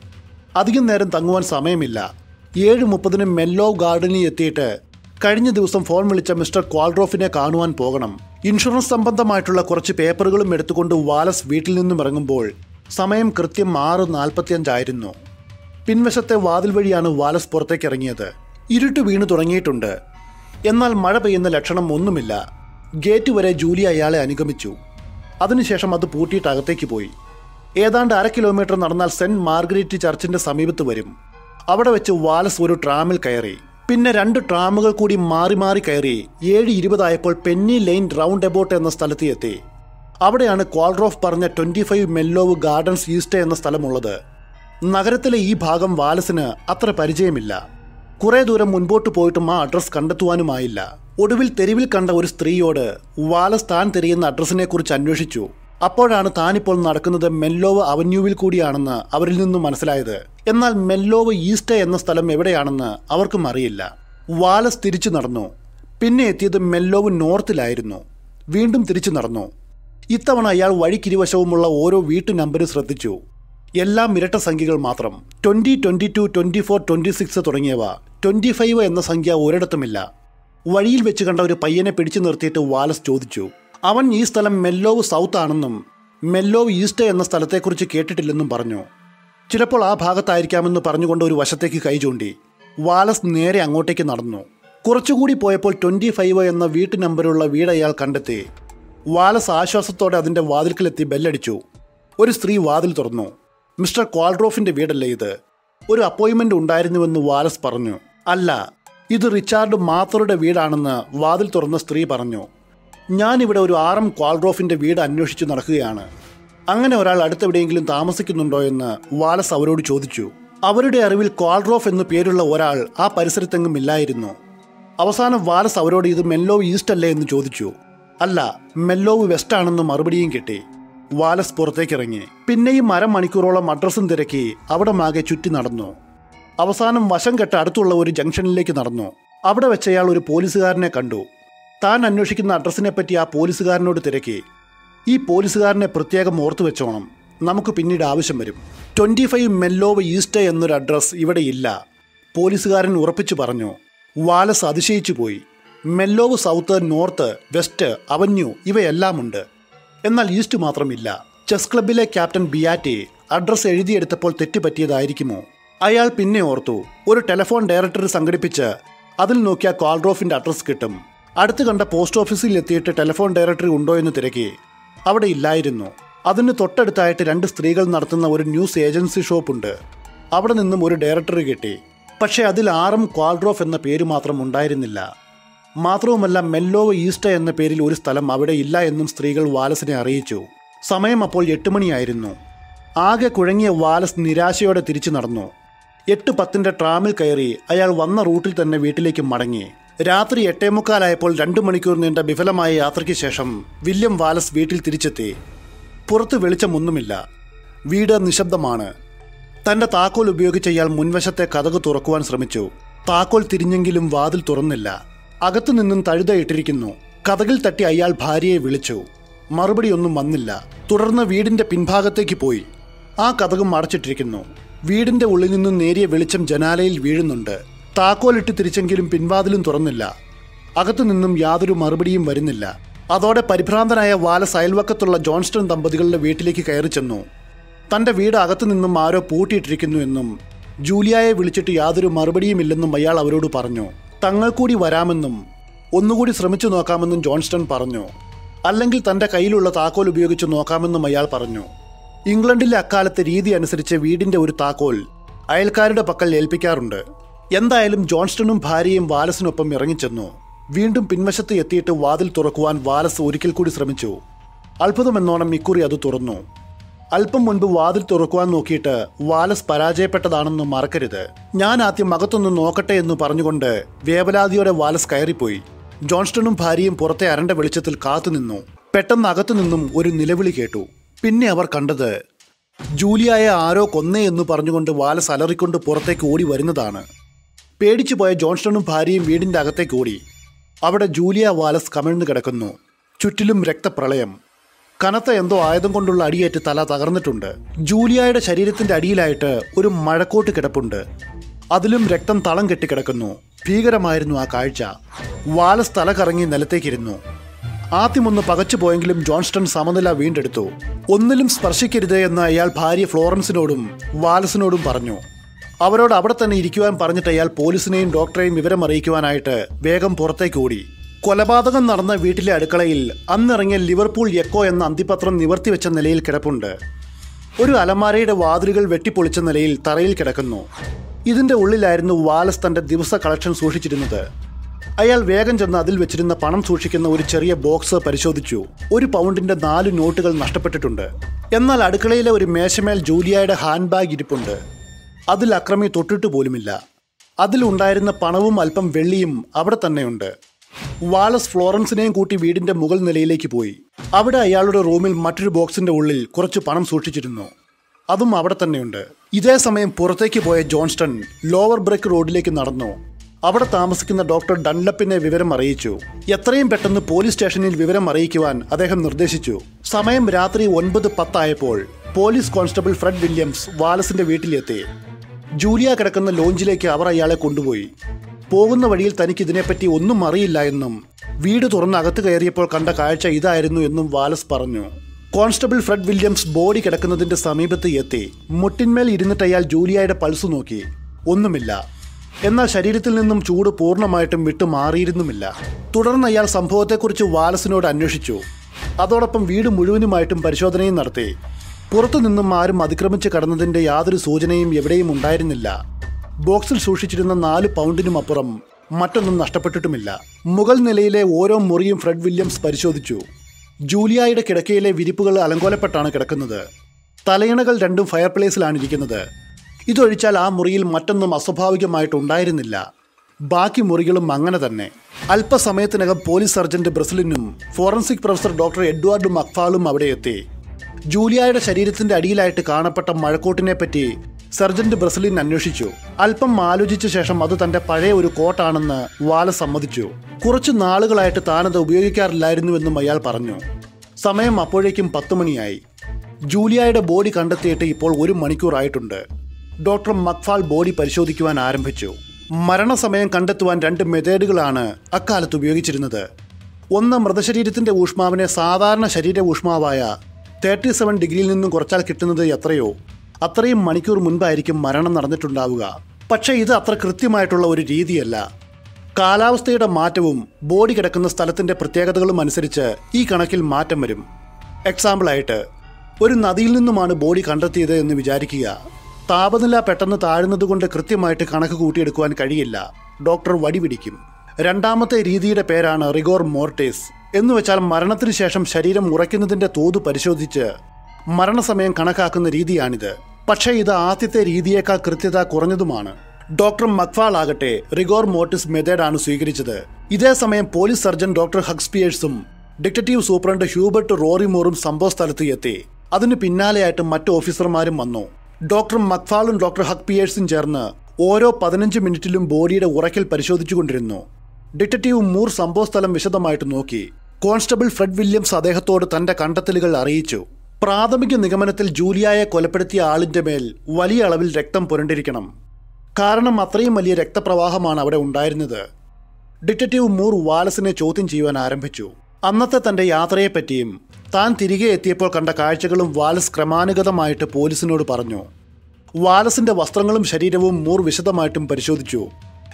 അധികം നേരം തങ്ങുവാൻ സമയമില്ല. ഏഴ് മുപ്പതിന് മെല്ലോ ഗാർഡനിൽ എത്തിയിട്ട് കഴിഞ്ഞ ദിവസം ഫോൺ വിളിച്ച മിസ്റ്റർ ക്വാൾറോഫിനെ കാണുവാൻ പോകണം. ഇൻഷുറൻസ് സംബന്ധമായിട്ടുള്ള കുറച്ച് പേപ്പറുകളും എടുത്തുകൊണ്ട് വാലസ് വീട്ടിൽ നിന്നും ഇറങ്ങുമ്പോൾ സമയം കൃത്യം ആറ് നാൽപ്പത്തിയഞ്ചായിരുന്നു. പിൻവശത്തെ വാതിൽ വഴിയാണ് വാലസ് പുറത്തേക്ക് ഇറങ്ങിയത് ഇരുട്ട് വീണു തുടങ്ങിയിട്ടുണ്ട്. എന്നാൽ മഴ പെയ്യുന്ന ലക്ഷണം ഒന്നുമില്ല. ഗേറ്റ് വരെ ജൂലി അയാളെ അനുഗമിച്ചു. അതിനുശേഷം അത് പൂട്ടിയിട്ട് അകത്തേക്ക് പോയി. ഏതാണ്ട് അര കിലോമീറ്റർ നടന്നാൽ സെന്റ് മാർഗരേറ്റ് ചർച്ചിന്റെ സമീപത്ത് വരും. അവിടെ വെച്ച് വാലസ് ഒരു ട്രാമിൽ കയറി. പിന്നെ രണ്ട് ട്രാമുകൾ കൂടി മാറി മാറി കയറി ഏഴ് ഇരുപതായപ്പോൾ പെന്നി ലൈൻ റൗണ്ട് എബൌട്ട് എന്ന സ്ഥലത്ത് എത്തി. അവിടെയാണ് ക്വാൾറോഫ് പറഞ്ഞ twenty five Menlove Gardens East എന്ന സ്ഥലമുള്ളത്. നഗരത്തിലെ ഈ ഭാഗം വാലസിന് അത്ര പരിചയമില്ല. കുറേ ദൂരം മുൻപോട്ട് പോയിട്ടും ആ അഡ്രസ് കണ്ടെത്തുവാനുമായില്ല. ഒടുവിൽ തെരുവിൽ കണ്ട ഒരു സ്ത്രീയോട് വാലസ് താൻ തിരിയുന്ന അഡ്രസ്സിനെ കുറിച്ച് അന്വേഷിച്ചു. അപ്പോഴാണ് താനിപ്പോൾ നടക്കുന്നത് മെല്ലോവ് അവന്യൂവിൽ കൂടിയാണെന്ന് അവരിൽ നിന്നും മനസ്സിലായത്. എന്നാൽ മെല്ലോവ് ഈസ്റ്റ് എന്ന സ്ഥലം എവിടെയാണെന്ന് അവർക്കും അറിയില്ല. വാലസ് തിരിച്ചു നടന്നു. പിന്നെ എത്തിയത് മെല്ലോവ് നോർത്തിലായിരുന്നു. വീണ്ടും തിരിച്ചു നടന്നു. ഇത്തവണ അയാൾ വഴിക്കിരുവശവുമുള്ള ഓരോ വീട്ടു നമ്പരും ശ്രദ്ധിച്ചു. എല്ലാം ഇരട്ട സംഖ്യകൾ മാത്രം. Twenty twenty two twenty four twenty six തുടങ്ങിയവ. ട്വന്റി ഫൈവ് എന്ന സംഖ്യ ഒരിടത്തുമില്ല. വഴിയിൽ വെച്ച് കണ്ട ഒരു പയ്യനെ പിടിച്ചു നിർത്തിയിട്ട് വാലസ് ചോദിച്ചു. അവൻ ഈ സ്ഥലം മെല്ലോവ് സൗത്ത് ആണെന്നും മെല്ലോവ് ഈസ്റ്റ് എന്ന സ്ഥലത്തെക്കുറിച്ച് കേട്ടിട്ടില്ലെന്നും പറഞ്ഞു. ചിലപ്പോൾ ആ ഭാഗത്തായിരിക്കാമെന്ന് പറഞ്ഞുകൊണ്ട് ഒരു വശത്തേക്ക് കൈ ചൂണ്ടി വാലസ് നേരെ അങ്ങോട്ടേക്ക് നടന്നു. കുറച്ചുകൂടി പോയപ്പോൾ ട്വന്റി ഫൈവ് എന്ന വീട്ടു നമ്പറുള്ള വീട് അയാൾ കണ്ടെത്തി. വാലസ് ആശ്വാസത്തോടെ അതിന്റെ വാതിൽക്കിലെത്തി ബെല്ലടിച്ചു. ഒരു സ്ത്രീ വാതിൽ തുറന്നു. മിസ്റ്റർ ക്വാൾഡ്രോഫിന്റെ വീടല്ലേ ഇത്? ഒരു അപ്പോയിൻമെന്റ് ഉണ്ടായിരുന്നുവെന്ന് വാലസ് പറഞ്ഞു. അല്ല ഇത് റിച്ചാർഡ് മാത്തറുടെ വീടാണെന്ന് വാതിൽ തുറന്ന സ്ത്രീ പറഞ്ഞു. ഞാനിവിടെ ഒരു ആർ എം വീട് അന്വേഷിച്ചു നടക്കുകയാണ്. അങ്ങനെ ഒരാൾ അടുത്തെവിടെയെങ്കിലും താമസിക്കുന്നുണ്ടോ എന്ന് വാലസ് അവരോട് ചോദിച്ചു. അവരുടെ അറിവിൽ ക്വാൾഡ്രോഫ് എന്നു പേരുള്ള ഒരാൾ ആ പരിസരത്തെങ്ങും ഇല്ലായിരുന്നു. അവസാനം വാലസ് അവരോട് ഇത് മെല്ലോവ് ഈസ്റ്റ് അല്ലേ എന്ന് ചോദിച്ചു. അല്ല മെല്ലോവ് വെസ്റ്റ് ആണെന്ന് മറുപടിയും കിട്ടി. വാലസ് പുറത്തേക്കിറങ്ങി. പിന്നെയും അരമണിക്കൂറോളം അഡ്രസ്സും തിരക്കി അവിടെ മാകെ ചുറ്റി നടന്നു. അവസാനം വശം കെട്ട അടുത്തുള്ള ഒരു ജംഗ്ഷനിലേക്ക് നടന്നു. അവിടെ വെച്ചയാൾ ഒരു പോലീസുകാരനെ കണ്ടു. താൻ അന്വേഷിക്കുന്ന അഡ്രസ്സിനെ പറ്റി ആ പോലീസുകാരനോട് തിരക്കി. ഈ പോലീസുകാരനെ പ്രത്യേകം ഓർത്തു വെച്ചോണം. നമുക്ക് പിന്നീട് ആവശ്യം വരും. ട്വന്റി ഫൈവ് മെല്ലോവ് ഈസ്റ്റ് എന്നൊരു അഡ്രസ്സ് ഇവിടെ ഇല്ല. പോലീസുകാരൻ ഉറപ്പിച്ചു പറഞ്ഞു. വാലസ് അതിശയിച്ചു പോയി. Menlove South North West Avenue ഇവയെല്ലാം ഉണ്ട് എന്നാൽ ഈസ്റ്റ് മാത്രമില്ല. ചെസ് ക്ലബിലെ ക്യാപ്റ്റൻ ബിയാറ്റി അഡ്രസ്സ് എഴുതിയെടുത്തപ്പോൾ തെറ്റുപറ്റിയതായിരിക്കുമോ? അയാൾ പിന്നെ ഓർത്തു. ഒരു ടെലിഫോൺ ഡയറക്ടറി സംഘടിപ്പിച്ച് അതിൽ നോക്കിയ കോൾഡ്രോഫിന്റെ അഡ്രസ് കിട്ടും. അടുത്ത് കണ്ട പോസ്റ്റ് ഓഫീസിൽ എത്തിയിട്ട് ടെലിഫോൺ ഡയറക്ടറി ഉണ്ടോ എന്ന് തിരക്കി. അവിടെ ഇല്ലായിരുന്നു. അതിന് തൊട്ടടുത്തായിട്ട് രണ്ട് സ്ത്രീകൾ നടത്തുന്ന ഒരു ന്യൂസ് ഏജൻസി ഷോപ്പുണ്ട്. അവിടെ നിന്നും ഒരു ഡയറക്ടറി കിട്ടി. പക്ഷേ അതിൽ ആറും ക്വാൾഡ്രോഫ് എന്ന പേര് മാത്രം ഉണ്ടായിരുന്നില്ല. മാത്രവുമല്ല മെല്ലോവ് ഈസ്റ്റ എന്ന പേരിൽ ഒരു സ്ഥലം അവിടെ ഇല്ല എന്നും സ്ത്രീകൾ വാലസിനെ അറിയിച്ചു. സമയം അപ്പോൾ എട്ട് മണിയായിരുന്നു. ആകെ കുഴങ്ങിയ വാലസ് നിരാശയോടെ തിരിച്ചു നടന്നു. എട്ട് പത്തിന്റെ ട്രാമിൽ കയറി അയാൾ വന്ന റൂട്ടിൽ തന്നെ വീട്ടിലേക്ക് മടങ്ങി. രാത്രി എട്ടേമുക്കാലായപ്പോൾ രണ്ടു മണിക്കൂർ നീണ്ട വിഫലമായ യാത്രയ്ക്ക് ശേഷം വില്യം വാലസ് വീട്ടിൽ തിരിച്ചെത്തി. പുറത്ത് വെളിച്ചമൊന്നുമില്ല. വീട് നിശബ്ദമാണ്. തന്റെ താക്കോൽ ഉപയോഗിച്ച് ഇയാൾ മുൻവശത്തെ കഥക് തുറക്കുവാൻ ശ്രമിച്ചു. താക്കോൽ തിരിഞ്ഞെങ്കിലും വാതിൽ തുറന്നില്ല. അകത്തു നിന്നും തഴുതയിട്ടിരിക്കുന്നു കഥകിൽ തട്ടി അയാൾ ഭാര്യയെ വിളിച്ചു. മറുപടിയൊന്നും വന്നില്ല. തുടർന്ന് വീടിന്റെ പിൻഭാഗത്തേക്ക് പോയി. ആ കഥകും അടച്ചിട്ടിരിക്കുന്നു വീടിന്റെ ഉള്ളിൽ നിന്നും നേരിയ വെളിച്ചം ജനാലയിൽ വീഴുന്നുണ്ട്. താക്കോലിട്ട് തിരിച്ചെങ്കിലും പിൻവാതിലും തുറന്നില്ല. അകത്തു നിന്നും യാതൊരു മറുപടിയും വരുന്നില്ല. അതോടെ പരിഭ്രാന്തനായ വാലസ് അയൽവക്കത്തുള്ള ജോൺസ്റ്റൺ ദമ്പതികളുടെ വീട്ടിലേക്ക് കയറി ചെന്നു. തന്റെ വീട് അകത്തു നിന്നും ആരോ പൂട്ടിയിട്ടിരിക്കുന്നു എന്നും ജൂലിയായെ വിളിച്ചിട്ട് യാതൊരു മറുപടിയുമില്ലെന്നും അയാൾ അവരോട് പറഞ്ഞു. തങ്ങൾ കൂടി വരാമെന്നും ഒന്നുകൂടി ശ്രമിച്ചു നോക്കാമെന്നും ജോൺസ്റ്റൺ പറഞ്ഞു. അല്ലെങ്കിൽ തന്റെ കയ്യിലുള്ള താക്കോൽ ഉപയോഗിച്ച് നോക്കാമെന്നും അയാൾ പറഞ്ഞു. ഇംഗ്ലണ്ടിലെ അക്കാലത്തെ രീതി അനുസരിച്ച് വീടിന്റെ ഒരു താക്കോൽ അയൽക്കാരുടെ പക്കൽ ഏൽപ്പിക്കാറുണ്ട്. എന്തായാലും ജോൺസ്റ്റണും ഭാര്യയും വാലസിനൊപ്പം ഇറങ്ങിച്ചെന്നു. വീണ്ടും പിൻവശത്ത് എത്തിയിട്ട് വാതിൽ തുറക്കുവാൻ വാലസ് ഒരിക്കൽ കൂടി ശ്രമിച്ചു. അത്ഭുതമെന്നോണം ഇക്കുറി അത് തുറന്നു. അല്പം മുൻപ് വാതിൽ തുറക്കുവാൻ നോക്കിയിട്ട് വാലസ് പരാജയപ്പെട്ടതാണെന്ന് മറക്കരുത്. ഞാൻ ആദ്യം അകത്തൊന്ന് നോക്കട്ടെ എന്ന് പറഞ്ഞുകൊണ്ട് വേവലാതിയോടെ വാലസ് കയറിപ്പോയി. ജോൺസ്റ്റണും ഭാര്യയും പുറത്തെ അരണ്ട വെളിച്ചത്തിൽ കാത്തുനിന്നു പെട്ടെന്ന് അകത്തു നിന്നും ഒരു നിലവിളി കേട്ടു. പിന്നെ അവർ കണ്ടത് ജൂലിയായ ആരോ കൊന്നേ എന്ന് പറഞ്ഞുകൊണ്ട് വാലസ് അലറിക്കൊണ്ട് പുറത്തേക്ക് ഓടി വരുന്നതാണ്. പേടിച്ചു പോയ ജോൺസ്റ്റണും ഭാര്യയും വീടിന്റെ അകത്തേക്ക് ഓടി. അവിടെ ജൂലിയ വാലസ് കമിഴ്ന്നു കിടക്കുന്നു. ചുറ്റിലും രക്തപ്രളയം. കനത്ത എന്തോ ആയുധം കൊണ്ടുള്ള അടിയേറ്റ് തല തകർന്നിട്ടുണ്ട്. ജൂലിയയുടെ ശരീരത്തിന്റെ അടിയിലായിട്ട് ഒരു മഴക്കോട്ട് കിടപ്പുണ്ട്. അതിലും രക്തം തളം കെട്ടിക്കിടക്കുന്നു ഭീകരമായിരുന്നു ആ കാഴ്ച. വാലസ് തല കറങ്ങി നിലത്തേക്കിരുന്നു. ആദ്യമൊന്ന് പകച്ചു പോയെങ്കിലും ജോൺസ്റ്റൺ സമനില വീണ്ടെടുത്തു. ഒന്നിലും സ്പർശിക്കരുത് എന്ന് അയാൾ ഭാര്യ ഫ്ലോറൻസിനോടും വാലസിനോടും പറഞ്ഞു. അവരോട് അവിടെ തന്നെ ഇരിക്കുവാൻ പറഞ്ഞിട്ട് അയാൾ പോലീസിനെയും ഡോക്ടറെയും വിവരം അറിയിക്കുവാനായിട്ട് വേഗം പുറത്തേക്ക് ഓടി. കൊലപാതകം നടന്ന വീട്ടിലെ അടുക്കളയിൽ അന്നിറങ്ങിയ ലിവർപൂൾ എക്കോ എന്ന അന്തിപത്രം നിവർത്തിവെച്ച നിലയിൽ കിടപ്പുണ്ട്. ഒരു അലമാരയുടെ വാതിലുകൾ വെട്ടിപ്പൊളിച്ച നിലയിൽ തറയിൽ കിടക്കുന്നു. ഇതിന്റെ ഉള്ളിലായിരുന്നു വാലസ് തന്റെ ദിവസ കളക്ഷൻ സൂക്ഷിച്ചിരുന്നത്. അയാൾ വേഗം ചെന്ന് അതിൽ വെച്ചിരുന്ന പണം സൂക്ഷിക്കുന്ന ഒരു ചെറിയ ബോക്സ് പരിശോധിച്ചു. ഒരു പൗണ്ടിന്റെ നാല് നോട്ടുകൾ നഷ്ടപ്പെട്ടിട്ടുണ്ട്. എന്നാൽ അടുക്കളയിലെ ഒരു മേശമേൽ ജൂലിയയുടെ ഹാൻഡ് ബാഗ് ഇരിപ്പുണ്ട്. അതിൽ അക്രമി തൊട്ടിട്ട് പോലുമില്ല. അതിലുണ്ടായിരുന്ന പണവും അല്പം വെള്ളിയും അവിടെ തന്നെയുണ്ട്. വാളസ് ഫ്ലോറൻസിനെയും കൂട്ടി വീടിന്റെ മുകൾ നിലയിലേക്ക് പോയി. അവിടെ അയാളുടെ റൂമിൽ മറ്റൊരു ബോക്സിന്റെ ഉള്ളിൽ കുറച്ച് പണം സൂക്ഷിച്ചിരുന്നു. അതും അവിടെ തന്നെയുണ്ട്. ഇതേ സമയം പുറത്തേക്ക് പോയ ജോൺസ്റ്റൺ ലോവർ ബ്രേക്ക് റോഡിലേക്ക് നടന്നു. അവിടെ താമസിക്കുന്ന ഡോക്ടർ ഡൺലപ്പിനെ വിവരം അറിയിച്ചു. എത്രയും പെട്ടെന്ന് പോലീസ് സ്റ്റേഷനിൽ വിവരം അറിയിക്കുവാൻ അദ്ദേഹം നിർദ്ദേശിച്ചു. സമയം രാത്രി ഒൻപത് പത്തായപ്പോൾ പോലീസ് കോൺസ്റ്റബിൾ ഫ്രെഡ് വില്യംസ് വാലസിന്റെ വീട്ടിലെത്തി. ജൂലിയ കിടക്കുന്ന ലോഞ്ചിലേക്ക് അവർ അയാളെ കൊണ്ടുപോയി. പോകുന്ന വഴിയിൽ തനിക്ക് ഇതിനെപ്പറ്റി ഒന്നും അറിയില്ല എന്നും വീട് തുറന്ന് അകത്ത് കയറിയപ്പോൾ കണ്ട കാഴ്ച ഇതായിരുന്നു എന്നും വാലസ് പറഞ്ഞു. കോൺസ്റ്റബിൾ ഫ്രെഡ് വില്യംസ് ബോഡി കിടക്കുന്നതിന്റെ സമീപത്ത് എത്തി. മുട്ടിന്മേൽ ഇരുന്നിട്ട് അയാൾ ജൂലിയയുടെ പൾസ് നോക്കി. ഒന്നുമില്ല. എന്നാൽ ശരീരത്തിൽ നിന്നും ചൂട് പൂർണമായിട്ടും വിട്ടു മാറിയിരുന്നുമില്ല. തുടർന്ന് അയാൾ സംഭവത്തെക്കുറിച്ച് വാലസിനോട് അന്വേഷിച്ചു. അതോടൊപ്പം വീട് മുഴുവനുമായിട്ടും പരിശോധനയും നടത്തി. പുറത്തു നിന്നും ആരും അതിക്രമിച്ച് കടന്നതിന്റെ യാതൊരു സൂചനയും എവിടെയും ഉണ്ടായിരുന്നില്ല. ബോക്സിൽ സൂക്ഷിച്ചിരുന്ന നാല് പൗണ്ടിനും അപ്പുറം മറ്റൊന്നും നഷ്ടപ്പെട്ടിട്ടുമില്ല. മുകൾ നിലയിലെ ഓരോ മുറിയും ഫ്രെഡ് വില്യംസ് പരിശോധിച്ചു. ജൂലിയായുടെ കിടക്കയിലെ വിരിപ്പുകൾ അലങ്കോലപ്പെട്ടാണ് കിടക്കുന്നത്. തലയിണകൾ രണ്ടും ഫയർ പ്ലേസിലാണ് ഇരിക്കുന്നത്. ഇതൊഴിച്ചാൽ ആ മുറിയിൽ മറ്റൊന്നും അസ്വാഭാവികമായിട്ടുണ്ടായിരുന്നില്ല. ബാക്കി മുറികളും അങ്ങനെ തന്നെ. അല്പസമയത്തിനകം പോലീസ് സർജന്റ് ബ്രസിലിനും ഫോറൻസിക് പ്രൊഫസർ ഡോക്ടർ എഡ്വാർഡ് മക്ഫാളും അവിടെ എത്തി. ജൂലിയായുടെ ശരീരത്തിന്റെ അടിയിലായിട്ട് കാണപ്പെട്ട മഴക്കോട്ടിനെ പറ്റി സർജന്റ് ബ്രസലിൻ അന്വേഷിച്ചു. അല്പം ആലോചിച്ച ശേഷം അത് തന്റെ പഴയ ഒരു കോട്ടാണെന്ന് വാല സമ്മതിച്ചു. കുറച്ച് നാളുകളായിട്ട് താനത് ഉപയോഗിക്കാറില്ലായിരുന്നുവെന്നും അയാൾ പറഞ്ഞു. സമയം അപ്പോഴേക്കും പത്ത് മണിയായി. ജൂലിയായുടെ ബോഡി കണ്ടെത്തിയിട്ട് ഇപ്പോൾ ഒരു മണിക്കൂറായിട്ടുണ്ട് ഡോക്ടർ മക്ഫാൾ ബോഡി പരിശോധിക്കുവാൻ ആരംഭിച്ചു. മരണസമയം കണ്ടെത്തുവാൻ രണ്ട് മെത്തേഡുകളാണ് അക്കാലത്ത് ഉപയോഗിച്ചിരുന്നത്. ഒന്ന് മൃതശരീരത്തിന്റെ ഊഷ്മാവിനെ സാധാരണ ശരീര ഊഷ്മാവായ തേർട്ടി സെവൻ ഡിഗ്രിയിൽ നിന്നും കുറച്ചാൽ കിട്ടുന്നത് എത്രയോ? അത്രയും മണിക്കൂർ മുൻപായിരിക്കും മരണം നടന്നിട്ടുണ്ടാവുക. പക്ഷേ ഇത് അത്ര കൃത്യമായിട്ടുള്ള ഒരു രീതിയല്ല. കാലാവസ്ഥയുടെ മാറ്റവും ബോഡി കിടക്കുന്ന സ്ഥലത്തിന്റെ പ്രത്യേകതകളും അനുസരിച്ച് ഈ കണക്കിൽ മാറ്റം വരും. എക്സാമ്പിളായിട്ട് ഒരു നദിയിൽ നിന്നുമാണ് ബോഡി കണ്ടെത്തിയത് എന്ന് വിചാരിക്കുക. താപനില പെട്ടെന്ന് താഴുന്നത് കൊണ്ട് കൃത്യമായിട്ട് കണക്ക് കൂട്ടിയെടുക്കുവാൻ കഴിയില്ല. ഡോക്ടർ വടിപിടിക്കും രണ്ടാമത്തെ രീതിയുടെ പേരാണ് റിഗോർ മോർട്ടേസ്. എന്ന് വെച്ചാൽ മരണത്തിന് ശേഷം ശരീരം ഉറയ്ക്കുന്നതിന്റെ തോത് പരിശോധിച്ച് മരണസമയം കണക്കാക്കുന്ന രീതിയാണിത്. പക്ഷേ ഇത് ആദ്യത്തെ രീതിയേക്കാൾ കൃത്യത കുറഞ്ഞതുമാണ്. ഡോക്ടർ മക്ഫാൾ ആകട്ടെ റിഗോർ മോർട്ടിസ് മെത്തേഡാണ് സ്വീകരിച്ചത്. ഇതേ സമയം പോലീസ് സർജൻ ഡോക്ടർ ഹക്സ്പിയേഴ്സും ഡിറ്റക്റ്റീവ് സൂപ്രണ്ട് ഹ്യൂബർട്ട് റോറിമോറും സംഭവ സ്ഥലത്ത് എത്തി. അതിന് പിന്നാലെയായിട്ട് മറ്റു ഓഫീസർമാരും വന്നു. ഡോക്ടർ മക്ഫാളും ഡോക്ടർ ഹക്പിയേഴ്സും ചേർന്ന് ഓരോ പതിനഞ്ച് മിനിറ്റിലും ബോഡിയുടെ ഉറക്കൽ പരിശോധിച്ചുകൊണ്ടിരുന്നു. ഡിറ്റക്റ്റീവ് മൂർ സംഭവസ്ഥലം വിശദമായിട്ട് നോക്കി. കോൺസ്റ്റബിൾ ഫ്രെഡ് വില്യംസ് അദ്ദേഹത്തോട് തന്റെ കണ്ടെത്തലുകൾ അറിയിച്ചു. പ്രാഥമിക നിഗമനത്തിൽ ജൂലിയായെ കൊലപ്പെടുത്തിയ ആളിന്റെ മേൽ വലിയ അളവിൽ രക്തം പുരണ്ടിരിക്കണം. കാരണം അത്രയും വലിയ രക്തപ്രവാഹമാണ് അവിടെ ഉണ്ടായിരുന്നത്. ഡിറ്റക്റ്റീവ് മൂർ വാലസിനെ ചോദ്യം ചെയ്യുവാൻ ആരംഭിച്ചു. അന്നത്തെ തന്റെ യാത്രയെപ്പറ്റിയും താൻ തിരികെ എത്തിയപ്പോൾ കണ്ട കാഴ്ചകളും വാലസ് ക്രമാനുഗതമായിട്ട് പോലീസിനോട് പറഞ്ഞു. വാലസിന്റെ വസ്ത്രങ്ങളും ശരീരവും മൂർ വിശദമായിട്ടും പരിശോധിച്ചു.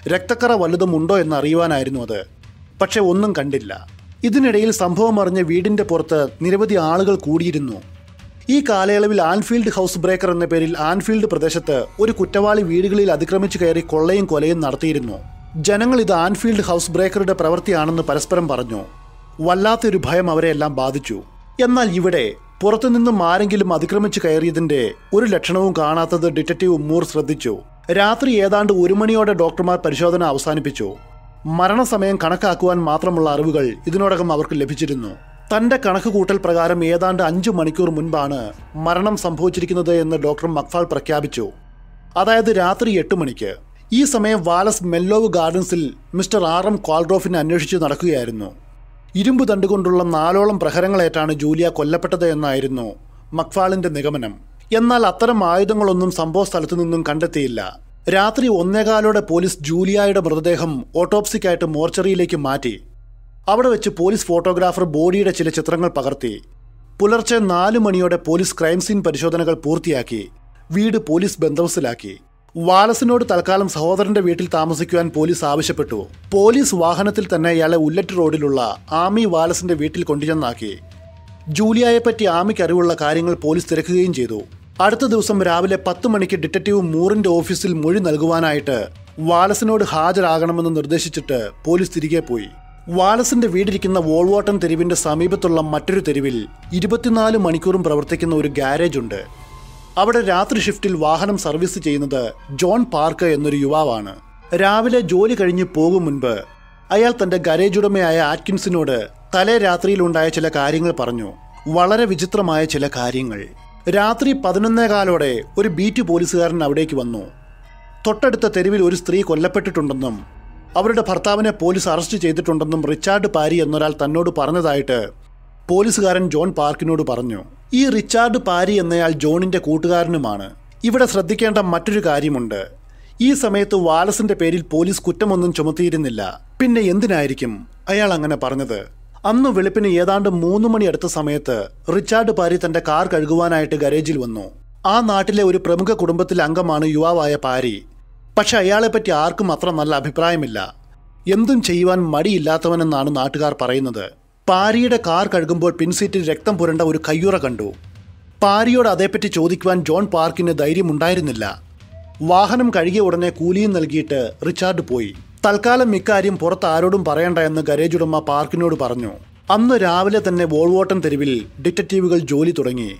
രക്തക്കറ വല്ലതും ഉണ്ടോ എന്ന് അറിയുവാനായിരുന്നു അത്. പക്ഷെ ഒന്നും കണ്ടില്ല. ഇതിനിടയിൽ സംഭവം അറിഞ്ഞ വീടിന്റെ പുറത്ത് നിരവധി ആളുകൾ കൂടിയിരുന്നു. ഈ കാലയളവിൽ ആൻഫീൽഡ് ഹൗസ് ബ്രേക്കർ എന്ന പേരിൽ ആൻഫീൽഡ് പ്രദേശത്ത് ഒരു കുറ്റവാളി വീടുകളിൽ അതിക്രമിച്ചു കയറി കൊള്ളയും കൊലയും നടത്തിയിരുന്നു. ജനങ്ങൾ ഇത് ആൻഫീൽഡ് ഹൗസ് ബ്രേക്കറുടെ പ്രവൃത്തിയാണെന്ന് പരസ്പരം പറഞ്ഞു. വല്ലാത്തൊരു ഭയം അവരെ എല്ലാം ബാധിച്ചു. എന്നാൽ ഇവിടെ പുറത്തുനിന്നും ആരെങ്കിലും അതിക്രമിച്ചു കയറിയതിന്റെ ഒരു ലക്ഷണവും കാണാത്തത് ഡിറ്റക്റ്റീവ് മൂർ ശ്രദ്ധിച്ചു. രാത്രി ഏതാണ്ട് ഒരു മണിയോടെ ഡോക്ടർമാർ പരിശോധന അവസാനിപ്പിച്ചു. മരണസമയം കണക്കാക്കുവാൻ മാത്രമുള്ള അറിവുകൾ ഇതിനോടകം അവർക്ക് ലഭിച്ചിരുന്നു. തന്റെ കണക്ക് കൂട്ടൽ പ്രകാരം ഏതാണ്ട് അഞ്ചു മണിക്കൂർ മുൻപാണ് മരണം സംഭവിച്ചിരിക്കുന്നത് എന്ന് ഡോക്ടർ മക്ഫാൾ പ്രഖ്യാപിച്ചു. അതായത് രാത്രി എട്ട് മണിക്ക്. ഈ സമയം വാലസ് മെല്ലോവ് ഗാർഡൻസിൽ മിസ്റ്റർ ആർ എം കോൾഡ്രോഫിനെ അന്വേഷിച്ച് നടക്കുകയായിരുന്നു. ഇരുമ്പ് തണ്ടുകൊണ്ടുള്ള നാലോളം പ്രഹരങ്ങളേറ്റാണ് ജൂലിയ കൊല്ലപ്പെട്ടത് എന്നായിരുന്നു മക്ഫാളിന്റെ നിഗമനം. എന്നാൽ അത്തരം ആയുധങ്ങളൊന്നും സംഭവ സ്ഥലത്തു നിന്നും കണ്ടെത്തിയില്ല. രാത്രി ഒന്നേകാലോടെ പോലീസ് ജൂലിയായുടെ മൃതദേഹം ഓട്ടോപ്സിക്കായിട്ട് മോർച്ചറിയിലേക്ക് മാറ്റി. അവിടെ വെച്ച് പോലീസ് ഫോട്ടോഗ്രാഫർ ബോഡിയുടെ ചില ചിത്രങ്ങൾ പകർത്തി. പുലർച്ചെ നാലു മണിയോടെ പോലീസ് ക്രൈം സീൻ പരിശോധനകൾ പൂർത്തിയാക്കി. വീട് പോലീസ് ബന്ദോബസ്തിലാക്കി വാലസിനോട് തൽക്കാലം സഹോദരന്റെ വീട്ടിൽ താമസിക്കുവാൻ പോലീസ് ആവശ്യപ്പെട്ടു. പോലീസ് വാഹനത്തിൽ തന്നെ ഇയാളെ ഉല്ലറ്റ് റോഡിലുള്ള ആമി വാലസിന്റെ വീട്ടിൽ കൊണ്ടുചെന്നാക്കി. ജൂലിയയെപ്പറ്റി ആമിക്ക് അറിവുള്ള കാര്യങ്ങൾ പോലീസ് തിരക്കുകയും ചെയ്തു. അടുത്ത ദിവസം രാവിലെ പത്ത് മണിക്ക് ഡിറ്റക്റ്റീവ് മൂറിന്റെ ഓഫീസിൽ മൊഴി നൽകുവാനായിട്ട് വാലസിനോട് ഹാജരാകണമെന്ന് നിർദ്ദേശിച്ചിട്ട് പോലീസ് തിരികെ പോയി. വാലസിന്റെ വീടിരിക്കുന്ന വോൾവാട്ടൻ തെരുവിന്റെ സമീപത്തുള്ള മറ്റൊരു തെരുവിൽ ഇരുപത്തിനാല് മണിക്കൂറും പ്രവർത്തിക്കുന്ന ഒരു ഗാരേജ് ഉണ്ട്. അവിടെ രാത്രി ഷിഫ്റ്റിൽ വാഹനം സർവീസ് ചെയ്യുന്നത് ജോൺ പാർക്ക് എന്നൊരു യുവാവാണ്. രാവിലെ ജോലി കഴിഞ്ഞ് പോകും മുൻപ് അയാൾ തന്റെ ഗാരേജ് ഉടമയായ ആറ്റ്കിൻസിനോട് തലേ രാത്രിയിലുണ്ടായ ചില കാര്യങ്ങൾ പറഞ്ഞു. വളരെ വിചിത്രമായ ചില കാര്യങ്ങൾ. രാത്രി പതിനൊന്നേകാലോടെ ഒരു ബീറ്റ് പോലീസുകാരൻ അവിടേക്ക് വന്നു. തൊട്ടടുത്ത തെരുവിൽ ഒരു സ്ത്രീ കൊല്ലപ്പെട്ടിട്ടുണ്ടെന്നും അവരുടെ ഭർത്താവിനെ പോലീസ് അറസ്റ്റ് ചെയ്തിട്ടുണ്ടെന്നും റിച്ചാർഡ് പാരി എന്നൊരാൾ തന്നോട് പറഞ്ഞതായിട്ട് പോലീസുകാരൻ ജോൺ പാർക്കിനോട് പറഞ്ഞു. ഈ റിച്ചാർഡ് പാരി എന്നയാൾ ജോണിന്റെ കൂട്ടുകാരനുമാണ്. ഇവിടെ ശ്രദ്ധിക്കേണ്ട മറ്റൊരു കാര്യമുണ്ട്. ഈ സമയത്ത് വാലസിന്റെ പേരിൽ പോലീസ് കുറ്റമൊന്നും ചുമത്തിയിരുന്നില്ല. പിന്നെ എന്തിനായിരിക്കും? അയാൾ അങ്ങനെ പറഞ്ഞത്. അന്ന് വെളുപ്പിന് ഏതാണ്ട് മൂന്ന് മണി അടുത്ത സമയത്ത് റിച്ചാർഡ് പാരി തന്റെ കാർ കഴുകുവാനായിട്ട് ഗരേജിൽ വന്നു. ആ നാട്ടിലെ ഒരു പ്രമുഖ കുടുംബത്തിലെ അംഗമാണ് യുവാവായ പാരി. പക്ഷെ അയാളെപ്പറ്റി ആർക്കും അത്ര നല്ല അഭിപ്രായമില്ല. എന്തും ചെയ്യുവാൻ മടിയില്ലാത്തവനെന്നാണ് നാട്ടുകാർ പറയുന്നത്. പാരിയുടെ കാർ കഴുകുമ്പോൾ പിൻസീറ്റിൽ രക്തം പുരണ്ട ഒരു കയ്യുറ കണ്ടു. പാരിയോട് അതേപ്പറ്റി ചോദിക്കുവാൻ ജോൺ പാർക്കിന് ധൈര്യമുണ്ടായിരുന്നില്ല. വാഹനം കഴുകിയ ഉടനെ കൂലിയും നൽകിയിട്ട് റിച്ചാർഡ് പോയി. തൽക്കാലം ഇക്കാര്യം പുറത്ത് ആരോടും പറയണ്ട എന്ന് ഗരേജ് ഉടമ പാർക്കിനോട് പറഞ്ഞു. അന്ന് രാവിലെ തന്നെ വോൾവോട്ടൻ തെരുവിൽ ഡിറ്റക്റ്റീവുകൾ ജോലി തുടങ്ങി.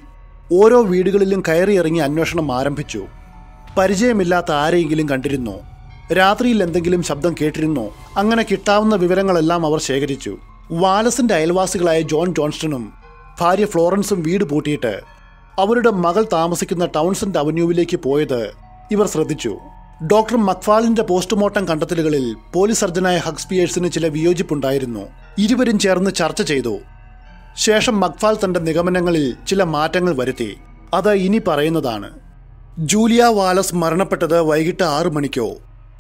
ഓരോ വീടുകളിലും കയറിയിറങ്ങി അന്വേഷണം ആരംഭിച്ചു. പരിചയമില്ലാത്ത ആരെയെങ്കിലും കണ്ടിരുന്നു. രാത്രിയിൽ എന്തെങ്കിലും ശബ്ദം കേട്ടിരുന്നു. അങ്ങനെ കിട്ടാവുന്ന വിവരങ്ങളെല്ലാം അവർ ശേഖരിച്ചു. വാലസിന്റെ അയൽവാസികളായ ജോൺ ജോൺസ്റ്റണും ഭാര്യ ഫ്ലോറൻസും വീട് പൂട്ടിയിട്ട് അവരുടെ മകൾ താമസിക്കുന്ന ടൗൺസന്റ് അവന്യൂവിലേക്ക് പോയത് ഇവർ ശ്രദ്ധിച്ചു. ഡോക്ടർ മക്ഫാലിന്റെ പോസ്റ്റ്മോർട്ടം കണ്ടെത്തലുകളിൽ പോലീസ് സർജനായ ഹക്സ്പിയേഴ്സിന് ചില വിയോജിപ്പുണ്ടായിരുന്നു. ഇരുവരും ചേർന്ന് ചർച്ച ചെയ്തു. ശേഷം മക്ഫാൽ തന്റെ നിഗമനങ്ങളിൽ ചില മാറ്റങ്ങൾ വരുത്തി. അത് ഇനി പറയുന്നതാണ്. ജൂലിയ വാലസ് മരണപ്പെട്ടത് വൈകിട്ട് ആറു മണിക്കോ?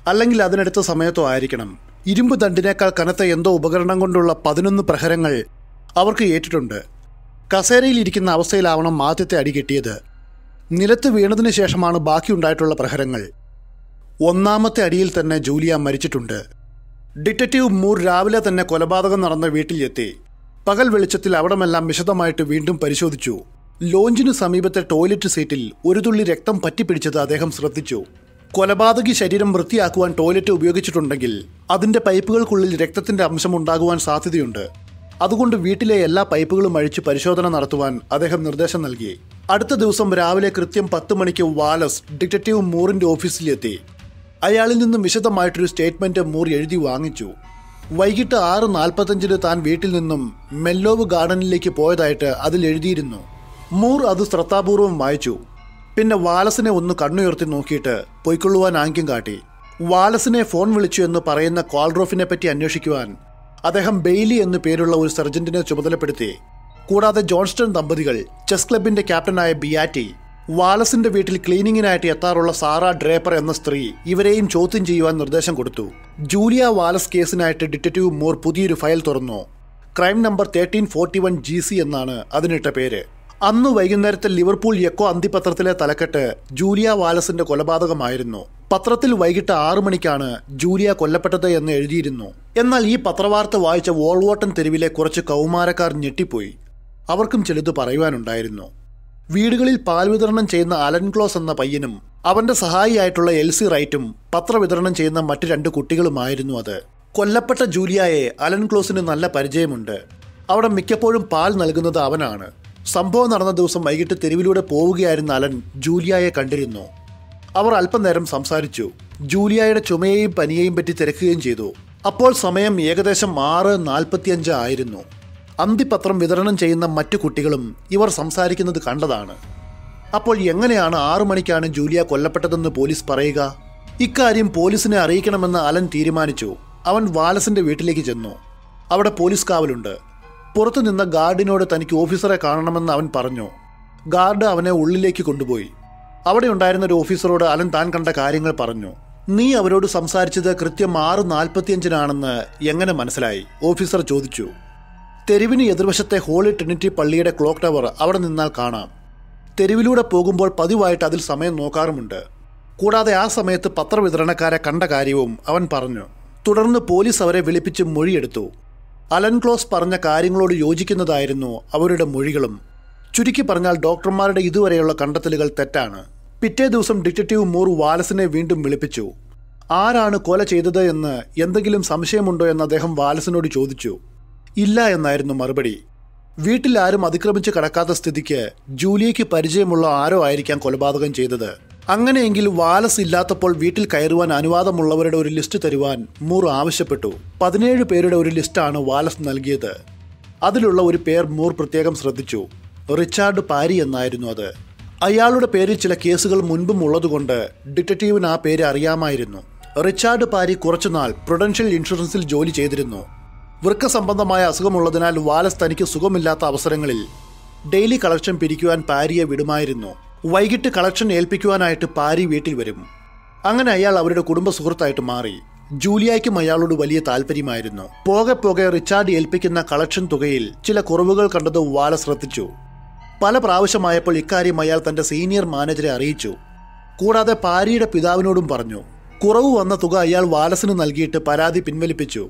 അല്ലെങ്കിൽ അതിനടുത്ത സമയത്തോ ആയിരിക്കണം. ഇരുമ്പ് ദണ്ടിനേക്കാൾ കനത്ത എന്തോ ഉപകരണം കൊണ്ടുള്ള പതിനൊന്ന് പ്രഹരങ്ങൾ അവർക്ക് ഏറ്റിട്ടുണ്ട്. കസേരയിൽ ഇരിക്കുന്ന അവസ്ഥയിലാവണം ആദ്യത്തെ അടി കിട്ടിയത്. നിലത്ത് വീണതിന് ശേഷമാണ് ബാക്കിയുണ്ടായിട്ടുള്ള പ്രഹരങ്ങൾ. ഒന്നാമത്തെ അടിയിൽ തന്നെ ജൂലിയ മരിച്ചിട്ടുണ്ട്. ഡിറ്റക്റ്റീവ് മൂർ രാവിലെ തന്നെ കൊലപാതകം നടന്ന വീട്ടിലെത്തി. പകൽ വെളിച്ചത്തിൽ അവിടമെല്ലാം വിശദമായിട്ട് വീണ്ടും പരിശോധിച്ചു. ലോഞ്ചിനു സമീപത്തെ ടോയ്ലറ്റ് സീറ്റിൽ ഒരു തുള്ളി രക്തം പറ്റിപ്പിടിച്ചത് അദ്ദേഹം ശ്രദ്ധിച്ചു. കൊലപാതകി ശരീരം വൃത്തിയാക്കുവാൻ ടോയ്ലറ്റ് ഉപയോഗിച്ചിട്ടുണ്ടെങ്കിൽ അതിന്റെ പൈപ്പുകൾക്കുള്ളിൽ രക്തത്തിന്റെ അംശം ഉണ്ടാകുവാൻ സാധ്യതയുണ്ട്. അതുകൊണ്ട് വീട്ടിലെ എല്ലാ പൈപ്പുകളും അഴിച്ച് പരിശോധന നടത്തുവാൻ അദ്ദേഹം നിർദ്ദേശം നൽകി. അടുത്ത ദിവസം രാവിലെ കൃത്യം പത്ത് മണിക്ക് വാലസ് ഡിറ്റക്റ്റീവ് മൂറിന്റെ ഓഫീസിലെത്തി. അയാളിൽ നിന്നും വിശദമായിട്ടൊരു സ്റ്റേറ്റ്മെന്റ് മൂർ എഴുതി വാങ്ങിച്ചു. വൈകിട്ട് ആറ് നാൽപ്പത്തഞ്ചിന് താൻ വീട്ടിൽ നിന്നും മെല്ലോവ് ഗാർഡനിലേക്ക് പോയതായിട്ട് അതിൽ എഴുതിയിരുന്നു. മൂർ അത് ശ്രദ്ധാപൂർവം വായിച്ചു. പിന്നെ വാലസിനെ ഒന്ന് കണ്ണുയർത്തി നോക്കിയിട്ട് പൊയ്ക്കൊള്ളുവാൻ ആംഗ്യം കാട്ടി. വാലസിനെ ഫോൺ വിളിച്ചു എന്ന് പറയുന്ന കോൾഡ്രോഫിനെ പറ്റി അന്വേഷിക്കുവാൻ അദ്ദേഹം ബെയ്ലി എന്നു പേരുള്ള ഒരു സർജന്റിനെ ചുമതലപ്പെടുത്തി. കൂടാതെ ജോൺസ്റ്റൺ ദമ്പതികൾ ചെസ് ക്ലബിന്റെ ക്യാപ്റ്റനായ ബിയാറ്റി വാലസിന്റെ വീട്ടിൽ ക്ലീനിങ്ങിനായിട്ട് എത്താറുള്ള സാറ ഡ്രേപ്പർ എന്ന സ്ത്രീ ഇവരെയും ചോദ്യം ചെയ്യുവാൻ നിർദ്ദേശം കൊടുത്തു. ജൂലിയ വാലസ് കേസിനായിട്ട് ഡിറ്റക്റ്റീവ് മോർ പുതിയൊരു ഫയൽ തുറന്നു. Crime number thirteen forty one G C എന്നാണ് അതിനിട്ട പേര്. അന്ന് വൈകുന്നേരത്തെ ലിവർപൂൾ യെക്കോ അന്തിപത്രത്തിലെ തലക്കെട്ട് ജൂലിയ വാലസിന്റെ കൊലപാതകമായിരുന്നു. പത്രത്തിൽ വൈകിട്ട് ആറു മണിക്കാണ് ജൂലിയ കൊല്ലപ്പെട്ടത് എന്ന് എഴുതിയിരുന്നു. എന്നാൽ ഈ പത്രവാർത്ത വായിച്ച വോൾവോട്ടൻ തെരുവിലെ കുറച്ച് കൗമാരക്കാർ ഞെട്ടിപ്പോയി. അവർക്കും ചിലത് പറയുവാനുണ്ടായിരുന്നു. വീടുകളിൽ പാൽ വിതരണം ചെയ്യുന്ന അലൻ ക്ലോസ് എന്ന പയ്യനും അവന്റെ സഹായിയായിട്ടുള്ള എൽസി റൈറ്റും പത്രവിതരണം ചെയ്യുന്ന മറ്റു രണ്ട് കുട്ടികളുമായിരുന്നു അത്. കൊല്ലപ്പെട്ട ജൂലിയായെ അലൻ ക്ലോസിന് നല്ല പരിചയമുണ്ട്. അവിടെ മിക്കപ്പോഴും പാൽ നൽകുന്നത് അവനാണ്. സംഭവം നടന്ന ദിവസം വൈകിട്ട് തെരുവിലൂടെ പോവുകയായിരുന്ന അലൻ ജൂലിയായെ കണ്ടിരുന്നു. അവർ അല്പനേരം സംസാരിച്ചു. ജൂലിയായുടെ ചുമയെയും പനിയെയും പറ്റി തിരക്കുകയും ചെയ്തു. അപ്പോൾ സമയം ഏകദേശം ആറ് നാൽപ്പത്തിയഞ്ച് ആയിരുന്നു. അന്തിപത്രം വിതരണം ചെയ്യുന്ന മറ്റു കുട്ടികളും ഇവർ സംസാരിക്കുന്നത് കണ്ടതാണ്. അപ്പോൾ എങ്ങനെയാണ് ആറു മണിക്കാണ് ജൂലിയ കൊല്ലപ്പെട്ടതെന്ന് പോലീസ് പറയുക? ഇക്കാര്യം പോലീസിനെ അറിയിക്കണമെന്ന് അലൻ തീരുമാനിച്ചു. അവൻ വാലസിന്റെ വീട്ടിലേക്ക് ചെന്നു. അവിടെ പോലീസ് കാവലുണ്ട്. പുറത്തുനിന്ന ഗാർഡിനോട് തനിക്ക് ഓഫീസറെ കാണണമെന്ന് അവൻ പറഞ്ഞു. ഗാർഡ് അവനെ ഉള്ളിലേക്ക് കൊണ്ടുപോയി. അവിടെ ഉണ്ടായിരുന്ന ഒരു ഓഫീസറോട് അലൻ താൻ കണ്ട കാര്യങ്ങൾ പറഞ്ഞു. നീ അവരോട് സംസാരിച്ചത് കൃത്യം ആറ് നാൽപ്പത്തിയഞ്ചിനാണെന്ന് എങ്ങനെ മനസ്സിലായി? ഓഫീസർ ചോദിച്ചു. തെരുവിന് എതിർവശത്തെ ഹോളി ട്രിനിറ്റി പള്ളിയുടെ ക്ലോക്ക് ടവർ അവിടെ നിന്നാൽ കാണാം. തെരുവിലൂടെ പോകുമ്പോൾ പതിവായിട്ട് അതിൽ സമയം നോക്കാറുമുണ്ട്. കൂടാതെ ആ സമയത്ത് പത്രവിതരണക്കാരെ കണ്ട കാര്യവും അവൻ പറഞ്ഞു. തുടർന്ന് പോലീസ് അവരെ വിളിപ്പിച്ച് മൊഴിയെടുത്തു. അലൻ ക്ലോസ് പറഞ്ഞ കാര്യങ്ങളോട് യോജിക്കുന്നതായിരുന്നു അവരുടെ മൊഴികളും. ചുരുക്കി പറഞ്ഞാൽ ഡോക്ടർമാരുടെ ഇതുവരെയുള്ള കണ്ടെത്തലുകൾ തെറ്റാണ്. പിറ്റേ ദിവസം ഡിറ്റക്റ്റീവ് മൂർ വാലസിനെ വീണ്ടും വിളിപ്പിച്ചു. ആരാണ് കൊല ചെയ്തത് എന്ന് എന്തെങ്കിലും സംശയമുണ്ടോ എന്ന് അദ്ദേഹം വാലസിനോട് ചോദിച്ചു. ഇല്ല എന്നായിരുന്നു മറുപടി. വീട്ടിൽ ആരും അതിക്രമിച്ച് കടക്കാത്ത സ്ഥിതിക്ക് ജൂലിയയ്ക്ക് പരിചയമുള്ള ആരോ ആയിരിക്കാം കൊലപാതകം ചെയ്തത്. അങ്ങനെയെങ്കിൽ വാലസ് ഇല്ലാത്തപ്പോൾ വീട്ടിൽ കയറുവാൻ അനുവാദമുള്ളവരുടെ ഒരു ലിസ്റ്റ് തരുവാൻ മൂർ ആവശ്യപ്പെട്ടു. പതിനേഴ് പേരുടെ ഒരു ലിസ്റ്റാണ് വാലസ് നൽകിയത്. അതിലുള്ള ഒരു പേർ മൂർ പ്രത്യേകം ശ്രദ്ധിച്ചു. റിച്ചാർഡ് പാരി എന്നായിരുന്നു അത്. അയാളുടെ പേരിൽ ചില കേസുകൾ മുൻപും ഉള്ളതുകൊണ്ട് ഡിറ്റക്റ്റീവിന് ആ പേര് അറിയാമായിരുന്നു. റിച്ചാർഡ് പാരി കുറച്ചുനാൾ പ്രൊഡൻഷ്യൽ ഇൻഷുറൻസിൽ ജോലി ചെയ്തിരുന്നു. വൃക്ക സംബന്ധമായ അസുഖമുള്ളതിനാൽ വാലസ് തനിക്ക് സുഖമില്ലാത്ത അവസരങ്ങളിൽ ഡെയിലി കളക്ഷൻ പിരിക്കുവാൻ പാരിയെ വിടുമായിരുന്നു. വൈകിട്ട് കളക്ഷൻ ഏൽപ്പിക്കുവാനായിട്ട് പാരി വീട്ടിൽ വരും. അങ്ങനെ അയാൾ അവരുടെ കുടുംബ സുഹൃത്തായിട്ട് മാറി. ജൂലിയയ്ക്കും അയാളോട് വലിയ താല്പര്യമായിരുന്നു. പോകെ പോകെ റിച്ചാർഡ് ഏൽപ്പിക്കുന്ന കളക്ഷൻ തുകയിൽ ചില കുറവുകൾ കണ്ടത് വാല ശ്രദ്ധിച്ചു. പല പ്രാവശ്യമായപ്പോൾ ഇക്കാര്യം അയാൾ തന്റെ സീനിയർ മാനേജറെ അറിയിച്ചു. കൂടാതെ പാരിയുടെ പിതാവിനോടും പറഞ്ഞു. കുറവ് വന്ന തുക അയാൾ വാലസിന് നൽകിയിട്ട് പരാതി പിൻവലിപ്പിച്ചു.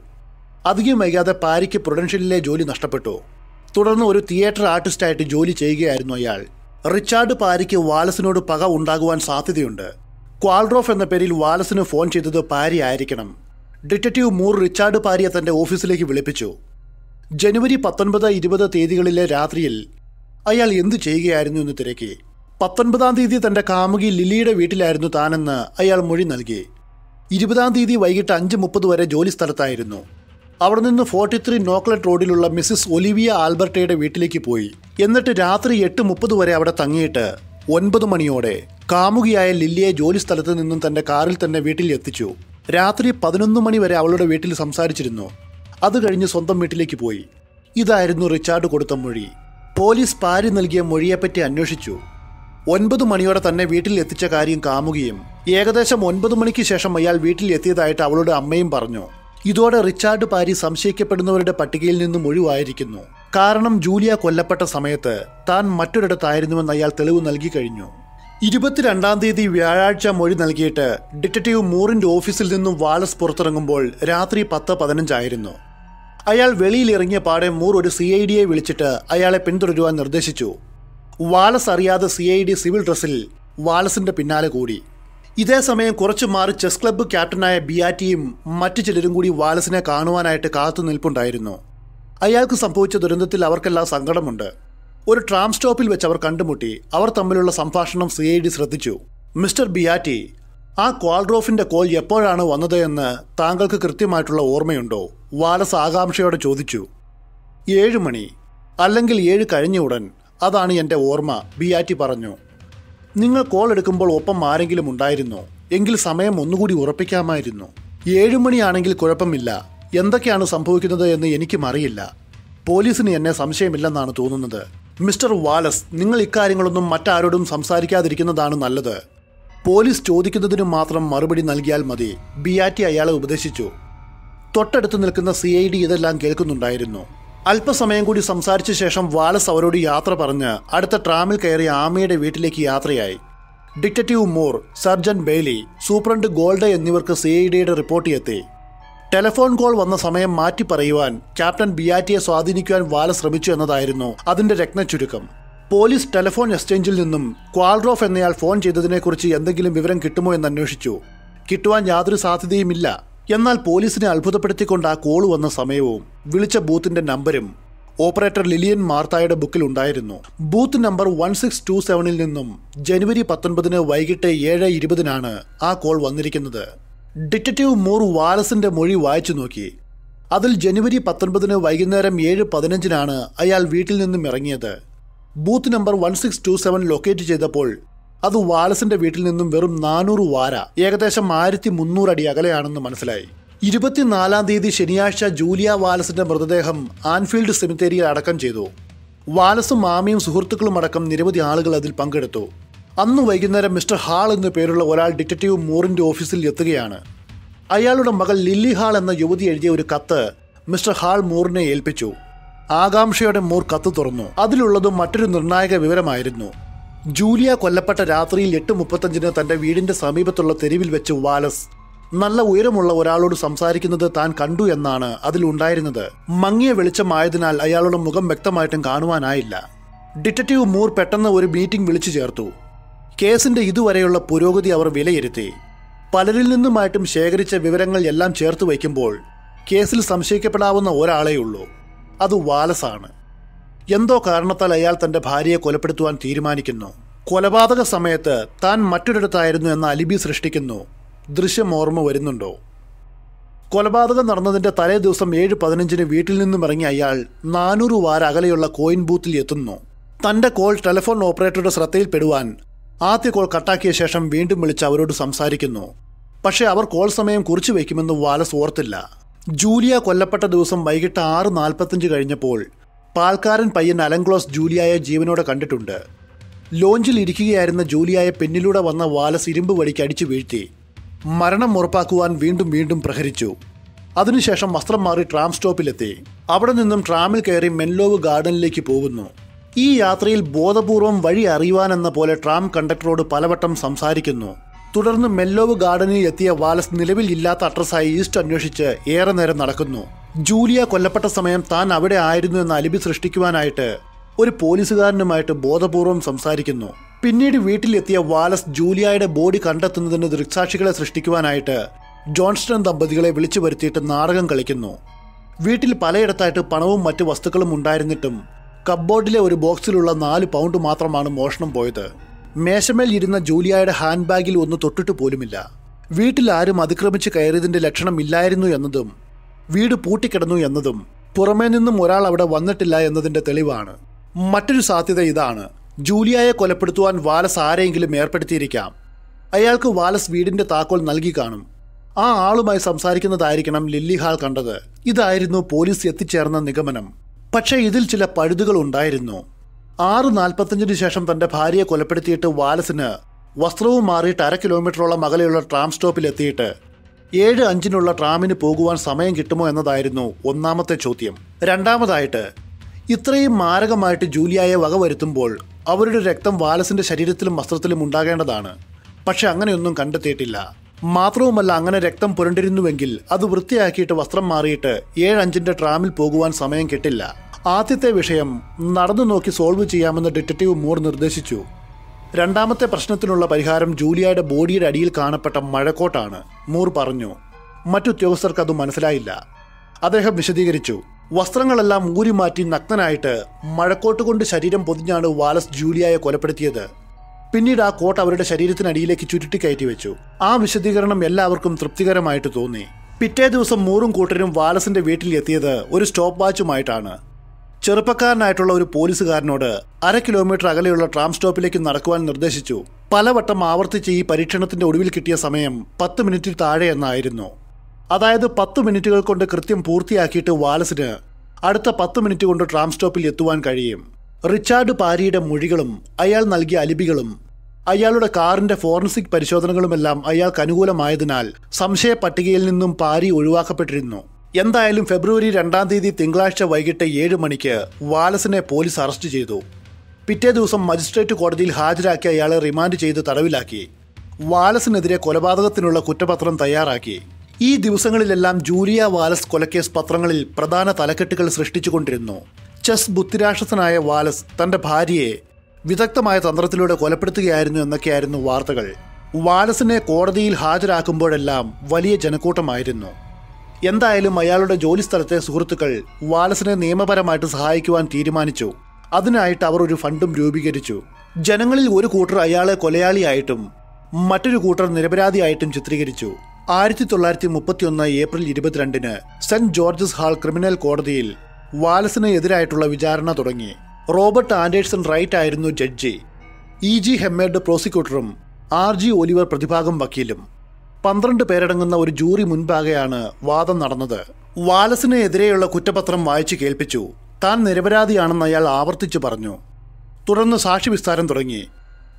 അധികം വൈകാതെ പാരിക്ക് പ്രൊഡൻഷ്യലിലെ ജോലി നഷ്ടപ്പെട്ടു. തുടർന്ന് ഒരു തിയേറ്റർ ആർട്ടിസ്റ്റായിട്ട് ജോലി ചെയ്യുകയായിരുന്നു അയാൾ. റിച്ചാർഡ് പാരിക്ക് വാലസിനോട് പക ഉണ്ടാകുവാൻ സാധ്യതയുണ്ട്. ക്വാൾഡ്രോഫ് എന്ന പേരിൽ വാലസിന് ഫോൺ ചെയ്തത് പാരി ആയിരിക്കണം. ഡിറ്റക്റ്റീവ് മൂർ റിച്ചാർഡ് പാരിയെ തന്റെ ഓഫീസിലേക്ക് വിളിപ്പിച്ചു. ജനുവരി പത്തൊൻപത് ഇരുപത് തീയതികളിലെ രാത്രിയിൽ അയാൾ എന്തു ചെയ്യുകയായിരുന്നു എന്ന് തിരക്കി. പത്തൊൻപതാം തീയതി തന്റെ കാമുകി ലിലിയുടെ വീട്ടിലായിരുന്നു താനെന്ന് അയാൾ മൊഴി നൽകി. ഇരുപതാം തീയതി വൈകിട്ട് അഞ്ച് മുപ്പത് വരെ ജോലി സ്ഥലത്തായിരുന്നു. അവിടെ നിന്ന് ഫോർട്ടി ത്രീ നോക്ലറ്റ് റോഡിലുള്ള മിസ്സിസ് ഒലിവിയ ആൽബർട്ടയുടെ വീട്ടിലേക്ക് പോയി. എന്നിട്ട് രാത്രി എട്ട് മുപ്പത് വരെ അവിടെ തങ്ങിയിട്ട് ഒൻപത് മണിയോടെ കാമുകിയായ ലില്ലിയെ ജോലി സ്ഥലത്ത് നിന്നും തന്റെ കാറിൽ തന്നെ വീട്ടിൽ എത്തിച്ചു. രാത്രി പതിനൊന്ന് മണി വരെ അവളുടെ വീട്ടിൽ സംസാരിച്ചിരുന്നു. അത് കഴിഞ്ഞ് സ്വന്തം വീട്ടിലേക്ക് പോയി. ഇതായിരുന്നു റിച്ചാർഡ് കൊടുത്ത മൊഴി. പോലീസ് പാരി നൽകിയ മൊഴിയെപ്പറ്റി അന്വേഷിച്ചു. ഒൻപത് മണിയോടെ തന്നെ വീട്ടിൽ എത്തിച്ച കാര്യം കാമുകയും ഏകദേശം ഒൻപത് മണിക്ക് ശേഷം അയാൾ വീട്ടിൽ എത്തിയതായിട്ട് അവളുടെ അമ്മയും പറഞ്ഞു. ഇതോടെ റിച്ചാർഡ് പാരി സംശയിക്കപ്പെടുന്നവരുടെ പട്ടികയിൽ നിന്നും ഒഴിവായിരിക്കുന്നു. കാരണം ജൂലിയ കൊല്ലപ്പെട്ട സമയത്ത് താൻ മറ്റൊരിടത്തായിരുന്നുവെന്ന് അയാൾ തെളിവ് നൽകി കഴിഞ്ഞു. ഇരുപത്തിരണ്ടാം തീയതി വ്യാഴാഴ്ച മൊഴി നൽകിയിട്ട് ഡിറ്റക്റ്റീവ് മൂറിന്റെ ഓഫീസിൽ നിന്നും വാലസ് പുറത്തിറങ്ങുമ്പോൾ രാത്രി പത്ത് പതിനഞ്ചായിരുന്നു. അയാൾ വെളിയിൽ ഇറങ്ങിയ പാടെ മൂർ ഒരു സി ഐ ഡിയെ വിളിച്ചിട്ട് അയാളെ പിന്തുടരുവാൻ നിർദ്ദേശിച്ചു. വാലസ് അറിയാതെ സി ഐ ഡി സിവിൽ ഡ്രസ്സിൽ വാലസിന്റെ പിന്നാലെ കൂടി. ഇതേ സമയം കുറച്ചു മാറി ചെസ് ക്ലബ്ബ് ക്യാപ്റ്റനായ ബിയാറ്റിയും മറ്റു ചിലരും കൂടി വാലസിനെ കാണുവാനായിട്ട് കാത്തു നിൽപ്പുണ്ടായിരുന്നു. അയാൾക്ക് സംഭവിച്ച ദുരന്തത്തിൽ അവർക്കെല്ലാം സങ്കടമുണ്ട്. ഒരു ട്രാം സ്റ്റോപ്പിൽ വെച്ച് അവർ കണ്ടുമുട്ടി. അവർ തമ്മിലുള്ള സംഭാഷണം സി ഐ ഡി ശ്രദ്ധിച്ചു. മിസ്റ്റർ ബിയാറ്റി ആ ക്വാൾഡ്രോഫിന്റെ കോൾ എപ്പോഴാണ് വന്നത് എന്ന് താങ്കൾക്ക് കൃത്യമായിട്ടുള്ള ഓർമ്മയുണ്ടോ? വാലസ് ആകാംക്ഷയോടെ ചോദിച്ചു. ഏഴ് മണി അല്ലെങ്കിൽ ഏഴ് കഴിഞ്ഞ ഉടൻ അതാണ് എന്റെ ഓർമ്മ ബിയാറ്റി പറഞ്ഞു. നിങ്ങൾ കോൾ എടുക്കുമ്പോൾ ഒപ്പം ആരെങ്കിലും ഉണ്ടായിരുന്നോ? എങ്കിൽ സമയം ഒന്നുകൂടി ഉറപ്പിക്കാമായിരുന്നു. ഏഴു മണിയാണെങ്കിൽ കുഴപ്പമില്ല. എന്തൊക്കെയാണ് സംഭവിക്കുന്നത് എന്ന് എനിക്കും അറിയില്ല. പോലീസിന് എന്നെ സംശയമില്ലെന്നാണ് തോന്നുന്നത്. മിസ്റ്റർ വാലസ് നിങ്ങൾ ഇക്കാര്യങ്ങളൊന്നും മറ്റാരോടും സംസാരിക്കാതിരിക്കുന്നതാണ് നല്ലത്. പോലീസ് ചോദിക്കുന്നതിന് മാത്രം മറുപടി നൽകിയാൽ മതി. ബിയാറ്റി അയാളെ ഉപദേശിച്ചു. തൊട്ടടുത്ത് നിൽക്കുന്ന സി ഐ ഡി ഇതെല്ലാം കേൾക്കുന്നുണ്ടായിരുന്നു. അല്പസമയം കൂടി സംസാരിച്ച ശേഷം വാലസ് അവരോട് യാത്ര പറഞ്ഞ് അടുത്ത ട്രാമിൽ കയറി ആമയുടെ വീട്ടിലേക്ക് യാത്രയായി. Detective Moore surgeon Bailey superintendent Gold എന്നിവർക്ക് സി ഐ ഡിയുടെ റിപ്പോർട്ട് എത്തി. ടെലിഫോൺ കോൾ വന്ന സമയം മാറ്റി പറയുവാൻ ക്യാപ്റ്റൻ ബിയാറ്റിയെ സ്വാധീനിക്കുവാൻ വാല ശ്രമിച്ചു എന്നതായിരുന്നു അതിന്റെ രത്നച്ചുരുക്കം. പോലീസ് ടെലിഫോൺ എക്സ്ചേഞ്ചിൽ നിന്നും ക്വാൾഡ്രോഫ് എന്നയാൾ ഫോൺ ചെയ്തതിനെക്കുറിച്ച് എന്തെങ്കിലും വിവരം കിട്ടുമോ എന്ന് അന്വേഷിച്ചു. കിട്ടുവാൻ യാതൊരു സാധ്യതയുമില്ല. എന്നാൽ പോലീസിനെ അത്ഭുതപ്പെടുത്തിക്കൊണ്ട് ആ കോൾ വന്ന സമയവും വിളിച്ച ബൂത്തിന്റെ നമ്പരും ഓപ്പറേറ്റർ ലിലിയൻ മാർത്തായുടെ ബുക്കിൽ ഉണ്ടായിരുന്നു. Booth number one six two സെവനിൽ നിന്നും ജനുവരി പത്തൊൻപതിന് വൈകിട്ട് ഏഴ് ഇരുപതിനാണ് ആ കോൾ വന്നിരിക്കുന്നത്. ഡിറ്റക്റ്റീവ് മൂർ വാലസിന്റെ മൊഴി വായിച്ചു നോക്കി. അതിൽ ജനുവരി പത്തൊൻപതിന് വൈകുന്നേരം ഏഴ് പതിനഞ്ചിനാണ് അയാൾ വീട്ടിൽ നിന്നും ഇറങ്ങിയത്. Booth number one six two seven locate ചെയ്തപ്പോൾ അത് വാലസിന്റെ വീട്ടിൽ നിന്നും വെറും നാനൂറ് വാര ഏകദേശം ആയിരത്തി മുന്നൂറ് അടി അകലെയാണെന്ന് മനസ്സിലായി. ഇരുപത്തിനാലാം തീയതി ശനിയാഴ്ച ജൂലിയ വാലസിന്റെ മൃതദേഹം ആൻഫീൽഡ് സെമിത്തേരിയിൽ അടക്കം ചെയ്തു. വാലസും മാമിയും സുഹൃത്തുക്കളും അടക്കം നിരവധി ആളുകൾ അതിൽ പങ്കെടുത്തു. അന്ന് വൈകുന്നേരം മിസ്റ്റർ ഹാൾ എന്നു പേരുള്ള ഒരാൾ ഡിറ്റക്റ്റീവ് മൂറിന്റെ ഓഫീസിൽ എത്തുകയാണ്. അയാളുടെ മകൾ ലില്ലി ഹാൾ എന്ന യുവതി എഴുതിയ ഒരു കത്ത് മിസ്റ്റർ ഹാൾ മൂറിനെ ഏൽപ്പിച്ചു. ആകാംക്ഷയോടെ മൂർ കത്ത് തുറന്നു. അതിലുള്ളതും മറ്റൊരു നിർണായക വിവരമായിരുന്നു. ജൂലിയ കൊല്ലപ്പെട്ട രാത്രിയിൽ എട്ട് മുപ്പത്തഞ്ചിന് തന്റെ വീടിന്റെ സമീപത്തുള്ള തെരുവിൽ വെച്ച് വാലസ്. നല്ല ഉയരമുള്ള ഒരാളോട് സംസാരിക്കുന്നത് താൻ കണ്ടു എന്നാണ് അതിലുണ്ടായിരുന്നത് മങ്ങിയ വെളിച്ചമായതിനാൽ അയാളുടെ മുഖം വ്യക്തമായിട്ടും കാണുവാനായില്ല. ഡിറ്റക്റ്റീവ് മൂർ പെട്ടെന്ന് ഒരു മീറ്റിംഗ് വിളിച്ചു ചേർത്തു. കേസിന്റെ ഇതുവരെയുള്ള പുരോഗതി അവർ വിലയിരുത്തി. പലരിൽ നിന്നുമായിട്ടും ശേഖരിച്ച വിവരങ്ങൾ എല്ലാം ചേർത്ത് വയ്ക്കുമ്പോൾ കേസിൽ സംശയിക്കപ്പെടാവുന്ന ഒരാളേ ഉള്ളൂ അത് വാലസാണ്. എന്തോ കാരണത്താൽ അയാൾ തന്റെ ഭാര്യയെ കൊലപ്പെടുത്തുവാൻ തീരുമാനിക്കുന്നു. കൊലപാതക സമയത്ത് താൻ മറ്റൊരിടത്തായിരുന്നു എന്ന അലിബി സൃഷ്ടിക്കുന്നു. ദൃശ്യം ഓർമ്മ വരുന്നുണ്ടോ? കൊലപാതകം നടന്നതിന്റെ തലേ ദിവസം ഏഴ് പതിനഞ്ചിന് വീട്ടിൽ നിന്നും ഇറങ്ങിയ അയാൾ നാനൂറ് വാര അകലെയുള്ള കോയിൻ ബൂത്തിൽ എത്തുന്നു. തന്റെ കോൾ ടെലിഫോൺ ഓപ്പറേറ്ററുടെ ശ്രദ്ധയിൽപ്പെടുവാൻ ആദ്യ കോൾ കട്ടാക്കിയ ശേഷം വീണ്ടും വിളിച്ച് അവരോട് സംസാരിക്കുന്നു. പക്ഷേ അവർ കോൾ സമയം കുറിച്ചു വയ്ക്കുമെന്ന് വാലസ് ഓർത്തില്ല. ജൂലിയ കൊല്ലപ്പെട്ട ദിവസം വൈകിട്ട് ആറ് നാൽപ്പത്തഞ്ച് കഴിഞ്ഞപ്പോൾ പാൽക്കാരൻ പയ്യൻ അലങ്ക്ലോസ് ജൂലിയായ ജീവനോടെ കണ്ടിട്ടുണ്ട്. ലോഞ്ചിൽ ഇരിക്കുകയായിരുന്ന ജൂലിയായ പിന്നിലൂടെ വന്ന വാലസ് ഇരുമ്പ് വടിക്ക് അടിച്ചു വീഴ്ത്തി. മരണം ഉറപ്പാക്കുവാൻ വീണ്ടും വീണ്ടും പ്രഹരിച്ചു. അതിനുശേഷം വസ്ത്രം മാറി ട്രാം സ്റ്റോപ്പിലെത്തി. അവിടെ നിന്നും ട്രാമിൽ കയറി മെൻലോവ് ഗാർഡനിലേക്ക് പോകുന്നു. ഈ യാത്രയിൽ ബോധപൂർവം വഴി അറിയുവാനെന്ന പോലെ ട്രാം കണ്ടക്ടറോട് പലവട്ടം സംസാരിക്കുന്നു. തുടർന്ന് മെല്ലോവ് ഗാർഡനിൽ എത്തിയ വാലസ് നിലവിൽ ഇല്ലാത്ത അഡ്രസ്സായി ഈസ്റ്റ് അന്വേഷിച്ച് ഏറെ നേരം നടക്കുന്നു. ജൂലിയ കൊല്ലപ്പെട്ട സമയം താൻ അവിടെ ആയിരുന്നു എന്ന അലിബി സൃഷ്ടിക്കുവാനായിട്ട് ഒരു പോലീസുകാരനുമായിട്ട് ബോധപൂർവം സംസാരിക്കുന്നു. പിന്നീട് വീട്ടിലെത്തിയ വാലസ് ജൂലിയയുടെ ബോഡി കണ്ടെത്തുന്നതിന് ദൃക്സാക്ഷികളെ സൃഷ്ടിക്കുവാനായിട്ട് ജോൺസ്റ്റൺ ദമ്പതികളെ വിളിച്ചു വരുത്തിയിട്ട് നാടകം കളിക്കുന്നു. വീട്ടിൽ പലയിടത്തായിട്ട് പണവും മറ്റ് വസ്തുക്കളും ഉണ്ടായിരുന്നിട്ടും കബ്ബോർഡിലെ ഒരു ബോക്സിലുള്ള നാല് പൗണ്ട് മാത്രമാണ് മോഷണം പോയത്. മേശമേൽ ഇരുന്ന ജൂലിയായുടെ ഹാൻഡ് ബാഗിൽ ഒന്ന് തൊട്ടിട്ട് പോലുമില്ല. വീട്ടിൽ ആരും അതിക്രമിച്ച് കയറിയതിന്റെ ലക്ഷണം ഇല്ലായിരുന്നു എന്നതും വീട് പൂട്ടിക്കിടന്നു എന്നതും പുറമേ നിന്നും ഒരാൾ അവിടെ വന്നിട്ടില്ല എന്നതിന്റെ തെളിവാണ്. മറ്റൊരു സാധ്യത ഇതാണ്. ജൂലിയായെ കൊലപ്പെടുത്തുവാൻ വാലസ് ആരെയെങ്കിലും ഏർപ്പെടുത്തിയിരിക്കാം. അയാൾക്ക് വാലസ് വീടിന്റെ താക്കോൽ നൽകി കാണും. ആ ആളുമായി സംസാരിക്കുന്നതായിരിക്കണം ലില്ലി ഹാൾ കണ്ടത്. ഇതായിരുന്നു പോലീസ് എത്തിച്ചേർന്ന നിഗമനം. പക്ഷേ ഇതിൽ ചില പഴുതുകൾ ഉണ്ടായിരുന്നു. ആറ് നാൽപ്പത്തഞ്ചിന് ശേഷം തന്റെ ഭാര്യയെ കൊലപ്പെടുത്തിയിട്ട് വാലസിന് വസ്ത്രവും മാറിയിട്ട് അര കിലോമീറ്ററോളം അകലെയുള്ള ട്രാം സ്റ്റോപ്പിൽ എത്തിയിട്ട് ഏഴ് അഞ്ചിനുള്ള ട്രാമിന് പോകുവാൻ സമയം കിട്ടുമോ എന്നതായിരുന്നു ഒന്നാമത്തെ ചോദ്യം. രണ്ടാമതായിട്ട് ഇത്രയും മാരകമായിട്ട് ജൂലിയായെ വകവരുത്തുമ്പോൾ അവരുടെ രക്തം വാലസിന്റെ ശരീരത്തിലും വസ്ത്രത്തിലും ഉണ്ടാകേണ്ടതാണ്. പക്ഷെ അങ്ങനെയൊന്നും കണ്ടെത്തിയിട്ടില്ല. മാത്രവുമല്ല അങ്ങനെ രക്തം പുരണ്ടിരുന്നുവെങ്കിൽ അത് വൃത്തിയാക്കിയിട്ട് വസ്ത്രം മാറിയിട്ട് ഏഴഞ്ചിന്റെ ട്രാമിൽ പോകുവാൻ സമയം കിട്ടില്ല. ആദ്യത്തെ വിഷയം നടന്നു നോക്കി സോൾവ് ചെയ്യാമെന്ന് ഡിറ്റക്റ്റീവ് മൂർ നിർദ്ദേശിച്ചു. രണ്ടാമത്തെ പ്രശ്നത്തിനുള്ള പരിഹാരം ജൂലിയയുടെ ബോഡിയുടെ അടിയിൽ കാണപ്പെട്ട മഴക്കോട്ടാണ് മൂർ പറഞ്ഞു. മറ്റുദ്യോഗസ്ഥർക്ക് അത് മനസ്സിലായില്ല. അദ്ദേഹം വിശദീകരിച്ചു. വസ്ത്രങ്ങളെല്ലാം ഊരിമാറ്റി നഗ്നനായിട്ട് മഴക്കോട്ട് കൊണ്ട് ശരീരം പൊതിഞ്ഞാണ് വാലസ് ജൂലിയയെ കൊലപ്പെടുത്തിയത്. പിന്നീട് ആ കോട്ട് അവരുടെ ശരീരത്തിനടിയിലേക്ക് ചുരുട്ടി കയറ്റി വെച്ചു. ആ വിശദീകരണം എല്ലാവർക്കും തൃപ്തികരമായിട്ട് തോന്നി. പിറ്റേ ദിവസം മൂറും കൂട്ടരും വാലസിന്റെ വീട്ടിൽ എത്തിയത് ഒരു സ്റ്റോപ്പ് വാച്ചുമായിട്ടാണ്. ചെറുപ്പക്കാരനായിട്ടുള്ള ഒരു പോലീസുകാരനോട് അര കിലോമീറ്റർ അകലെയുള്ള ട്രാം സ്റ്റോപ്പിലേക്ക് നടക്കുവാൻ നിർദ്ദേശിച്ചു. പലവട്ടം ആവർത്തിച്ച് ഈ പരീക്ഷണത്തിന്റെ ഒടുവിൽ കിട്ടിയ സമയം പത്ത് മിനിറ്റിൽ താഴെ എന്നായിരുന്നു. അതായത് പത്ത് മിനിറ്റുകൾ കൊണ്ട് കൃത്യം പൂർത്തിയാക്കിയിട്ട് വാലസിന് അടുത്ത പത്ത് മിനിറ്റ് കൊണ്ട് ട്രാം സ്റ്റോപ്പിൽ എത്തുവാൻ കഴിയും. റിച്ചാർഡ് പാരിയുടെ മൊഴികളും അയാൾ നൽകിയ അലിബികളും അയാളുടെ കാറിന്റെ ഫോറൻസിക് പരിശോധനകളുമെല്ലാം അയാൾക്ക് അനുകൂലമായതിനാൽ സംശയ പട്ടികയിൽ നിന്നും പാരി ഒഴിവാക്കപ്പെട്ടിരുന്നു. എന്തായാലും ഫെബ്രുവരി രണ്ടാം തീയതി തിങ്കളാഴ്ച വൈകിട്ട് ഏഴ് മണിക്ക് വാലസിനെ പോലീസ് അറസ്റ്റ് ചെയ്തു. പിറ്റേ ദിവസം മജിസ്ട്രേറ്റ് കോടതിയിൽ ഹാജരാക്കി അയാളെ റിമാൻഡ് ചെയ്ത് തടവിലാക്കി. വാലസിനെതിരെ കൊലപാതകത്തിനുള്ള കുറ്റപത്രം തയ്യാറാക്കി. ഈ ദിവസങ്ങളിലെല്ലാം ജൂലിയ വാലസ് കൊലക്കേസ് പത്രങ്ങളിൽ പ്രധാന തലക്കെട്ടുകൾ സൃഷ്ടിച്ചുകൊണ്ടിരുന്നു. ചെസ് ബുദ്ധിരാക്ഷസനായ വാലസ് തന്റെ ഭാര്യയെ വിദഗ്ധമായ തന്ത്രത്തിലൂടെ കൊലപ്പെടുത്തുകയായിരുന്നു എന്നൊക്കെയായിരുന്നു വാർത്തകൾ. വാലസിനെ കോടതിയിൽ ഹാജരാക്കുമ്പോഴെല്ലാം വലിയ ജനക്കൂട്ടമായിരുന്നു. എന്തായാലും അയാളുടെ ജോലിസ്ഥലത്തെ സുഹൃത്തുക്കൾ വാലസിനെ നിയമപരമായിട്ട് സഹായിക്കുവാൻ തീരുമാനിച്ചു. അതിനായിട്ട് അവർ ഒരു ഫണ്ടും രൂപീകരിച്ചു. ജനങ്ങളിൽ ഒരു കൂട്ടർ അയാളെ കൊലയാളിയായിട്ടും മറ്റൊരു കൂട്ടർ നിരപരാധിയായിട്ടും ചിത്രീകരിച്ചു. ആയിരത്തി തൊള്ളായിരത്തി മുപ്പത്തിയൊന്ന് ഏപ്രിൽ ഇരുപത്തിരണ്ടിന് സെന്റ് ജോർജസ് ഹാൾ ക്രിമിനൽ കോടതിയിൽ വാലസിന് എതിരായിട്ടുള്ള വിചാരണ തുടങ്ങി. റോബർട്ട് ആൻഡേഴ്സൺ റൈറ്റ് ആയിരുന്നു ജഡ്ജി. ഇ ജി ഹെമ്മേഡ് പ്രോസിക്യൂട്ടറും ആർ ജി ഒലിവർ പ്രതിഭാഗം വക്കീലും. പന്ത്രണ്ട് പേരടങ്ങുന്ന ഒരു ജൂറി മുൻപാകെയാണ് വാദം നടന്നത്. വാലസിന് എതിരെയുള്ള കുറ്റപത്രം വായിച്ചു കേൾപ്പിച്ചു. താൻ നിരപരാധിയാണെന്ന് അയാൾ ആവർത്തിച്ചു പറഞ്ഞു. തുടർന്ന് സാക്ഷി വിസ്താരം തുടങ്ങി.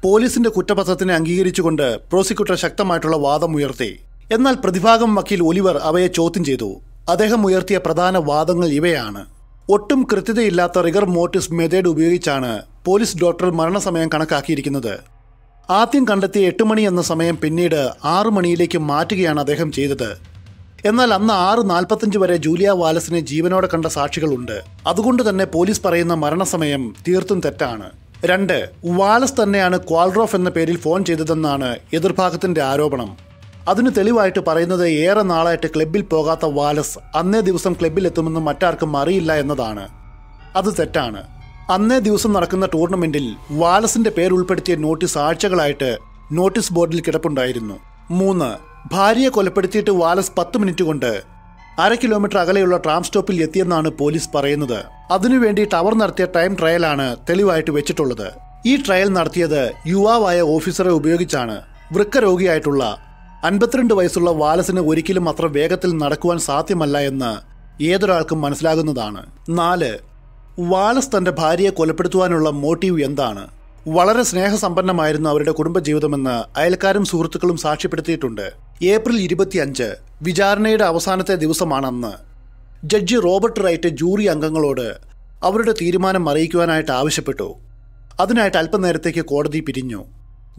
പോലീസിന്റെ കുറ്റപത്രത്തിനെ അംഗീകരിച്ചുകൊണ്ട് പ്രോസിക്യൂട്ടർ ശക്തമായിട്ടുള്ള വാദം ഉയർത്തി. എന്നാൽ പ്രതിഭാഗം വക്കീൽ ഒലിവർ അവയെ ചോദ്യം ചെയ്തു. അദ്ദേഹം ഉയർത്തിയ പ്രധാന വാദങ്ങൾ ഇവയാണ്. ഒട്ടും കൃത്യതയില്ലാത്ത റിഗർ മോട്ടിസ് മെത്തേഡ് ഉപയോഗിച്ചാണ് പോലീസ് ഡോക്ടർ മരണസമയം കണക്കാക്കിയിരിക്കുന്നത്. ആദ്യം കണ്ടെത്തിയ എട്ട് മണി എന്ന സമയം പിന്നീട് ആറു മണിയിലേക്ക് മാറ്റുകയാണ് അദ്ദേഹം ചെയ്തത്. എന്നാൽ അന്ന് ആറ് നാൽപ്പത്തഞ്ച് വരെ ജൂലിയ വാലസിനെ ജീവനോടെ കണ്ട സാക്ഷികളുണ്ട്. അതുകൊണ്ട് തന്നെ പോലീസ് പറയുന്ന മരണസമയം തീർത്തും തെറ്റാണ്. രണ്ട് വാലസ് തന്നെയാണ് ക്വാൾറോഫ് എന്ന പേരിൽ ഫോൺ ചെയ്തതെന്നാണ് എതിർഭാഗത്തിന്റെ ആരോപണം. അതിന് തെളിവായിട്ട് പറയുന്നത് ഏറെ നാളായിട്ട് ക്ലബ്ബിൽ പോകാത്ത വാലസ് അന്നേ ദിവസം ക്ലബ്ബിൽ എത്തുമെന്ന് മറ്റാർക്കും അറിയില്ല എന്നതാണ്. അത് തെറ്റാണ്. അന്നേ ദിവസം നടക്കുന്ന ടൂർണമെന്റിൽ വാലസിന്റെ പേരുൾപ്പെടുത്തിയ നോട്ടീസ് ആഴ്ചകളായിട്ട് നോട്ടീസ് ബോർഡിൽ കിടപ്പുണ്ടായിരുന്നു. മൂന്ന് ഭാര്യയെ കൊലപ്പെടുത്തിയിട്ട് വാലസ് പത്ത് മിനിറ്റ് കൊണ്ട് അര കിലോമീറ്റർ അകലെയുള്ള ട്രാം സ്റ്റോപ്പിൽ എത്തിയെന്നാണ് പോലീസ് പറയുന്നത്. അതിനുവേണ്ടി ടവർ നടത്തിയ ടൈം ട്രയലാണ് തെളിവായിട്ട് വെച്ചിട്ടുള്ളത്. ഈ ട്രയൽ നടത്തിയത് യുവാവായ ഓഫീസറെ ഉപയോഗിച്ചാണ്. വൃക്കരോഗിയായിട്ടുള്ള അൻപത്തിരണ്ട് വയസ്സുള്ള വാലസിന് ഒരിക്കലും അത്ര വേഗത്തിൽ നടക്കുവാൻ സാധ്യമല്ല എന്ന് ഏതൊരാൾക്കും മനസ്സിലാകുന്നതാണ്. നാല് വാലസ് തന്റെ ഭാര്യയെ കൊലപ്പെടുത്തുവാനുള്ള മോട്ടീവ് എന്താണ്? വളരെ സ്നേഹസമ്പന്നമായിരുന്നു അവരുടെ കുടുംബജീവിതമെന്ന് അയൽക്കാരും സുഹൃത്തുക്കളും സാക്ഷ്യപ്പെടുത്തിയിട്ടുണ്ട്. ഏപ്രിൽ ഇരുപത്തിയഞ്ച് വിചാരണയുടെ അവസാനത്തെ ദിവസമാണെന്ന്. ജഡ്ജി റോബർട്ട് റൈറ്റ് ജൂറി അംഗങ്ങളോട് അവരുടെ തീരുമാനം അറിയിക്കുവാനായിട്ട് ആവശ്യപ്പെട്ടു. അതിനായിട്ട് അല്പനേരത്തേക്ക് കോടതി പിരിഞ്ഞു.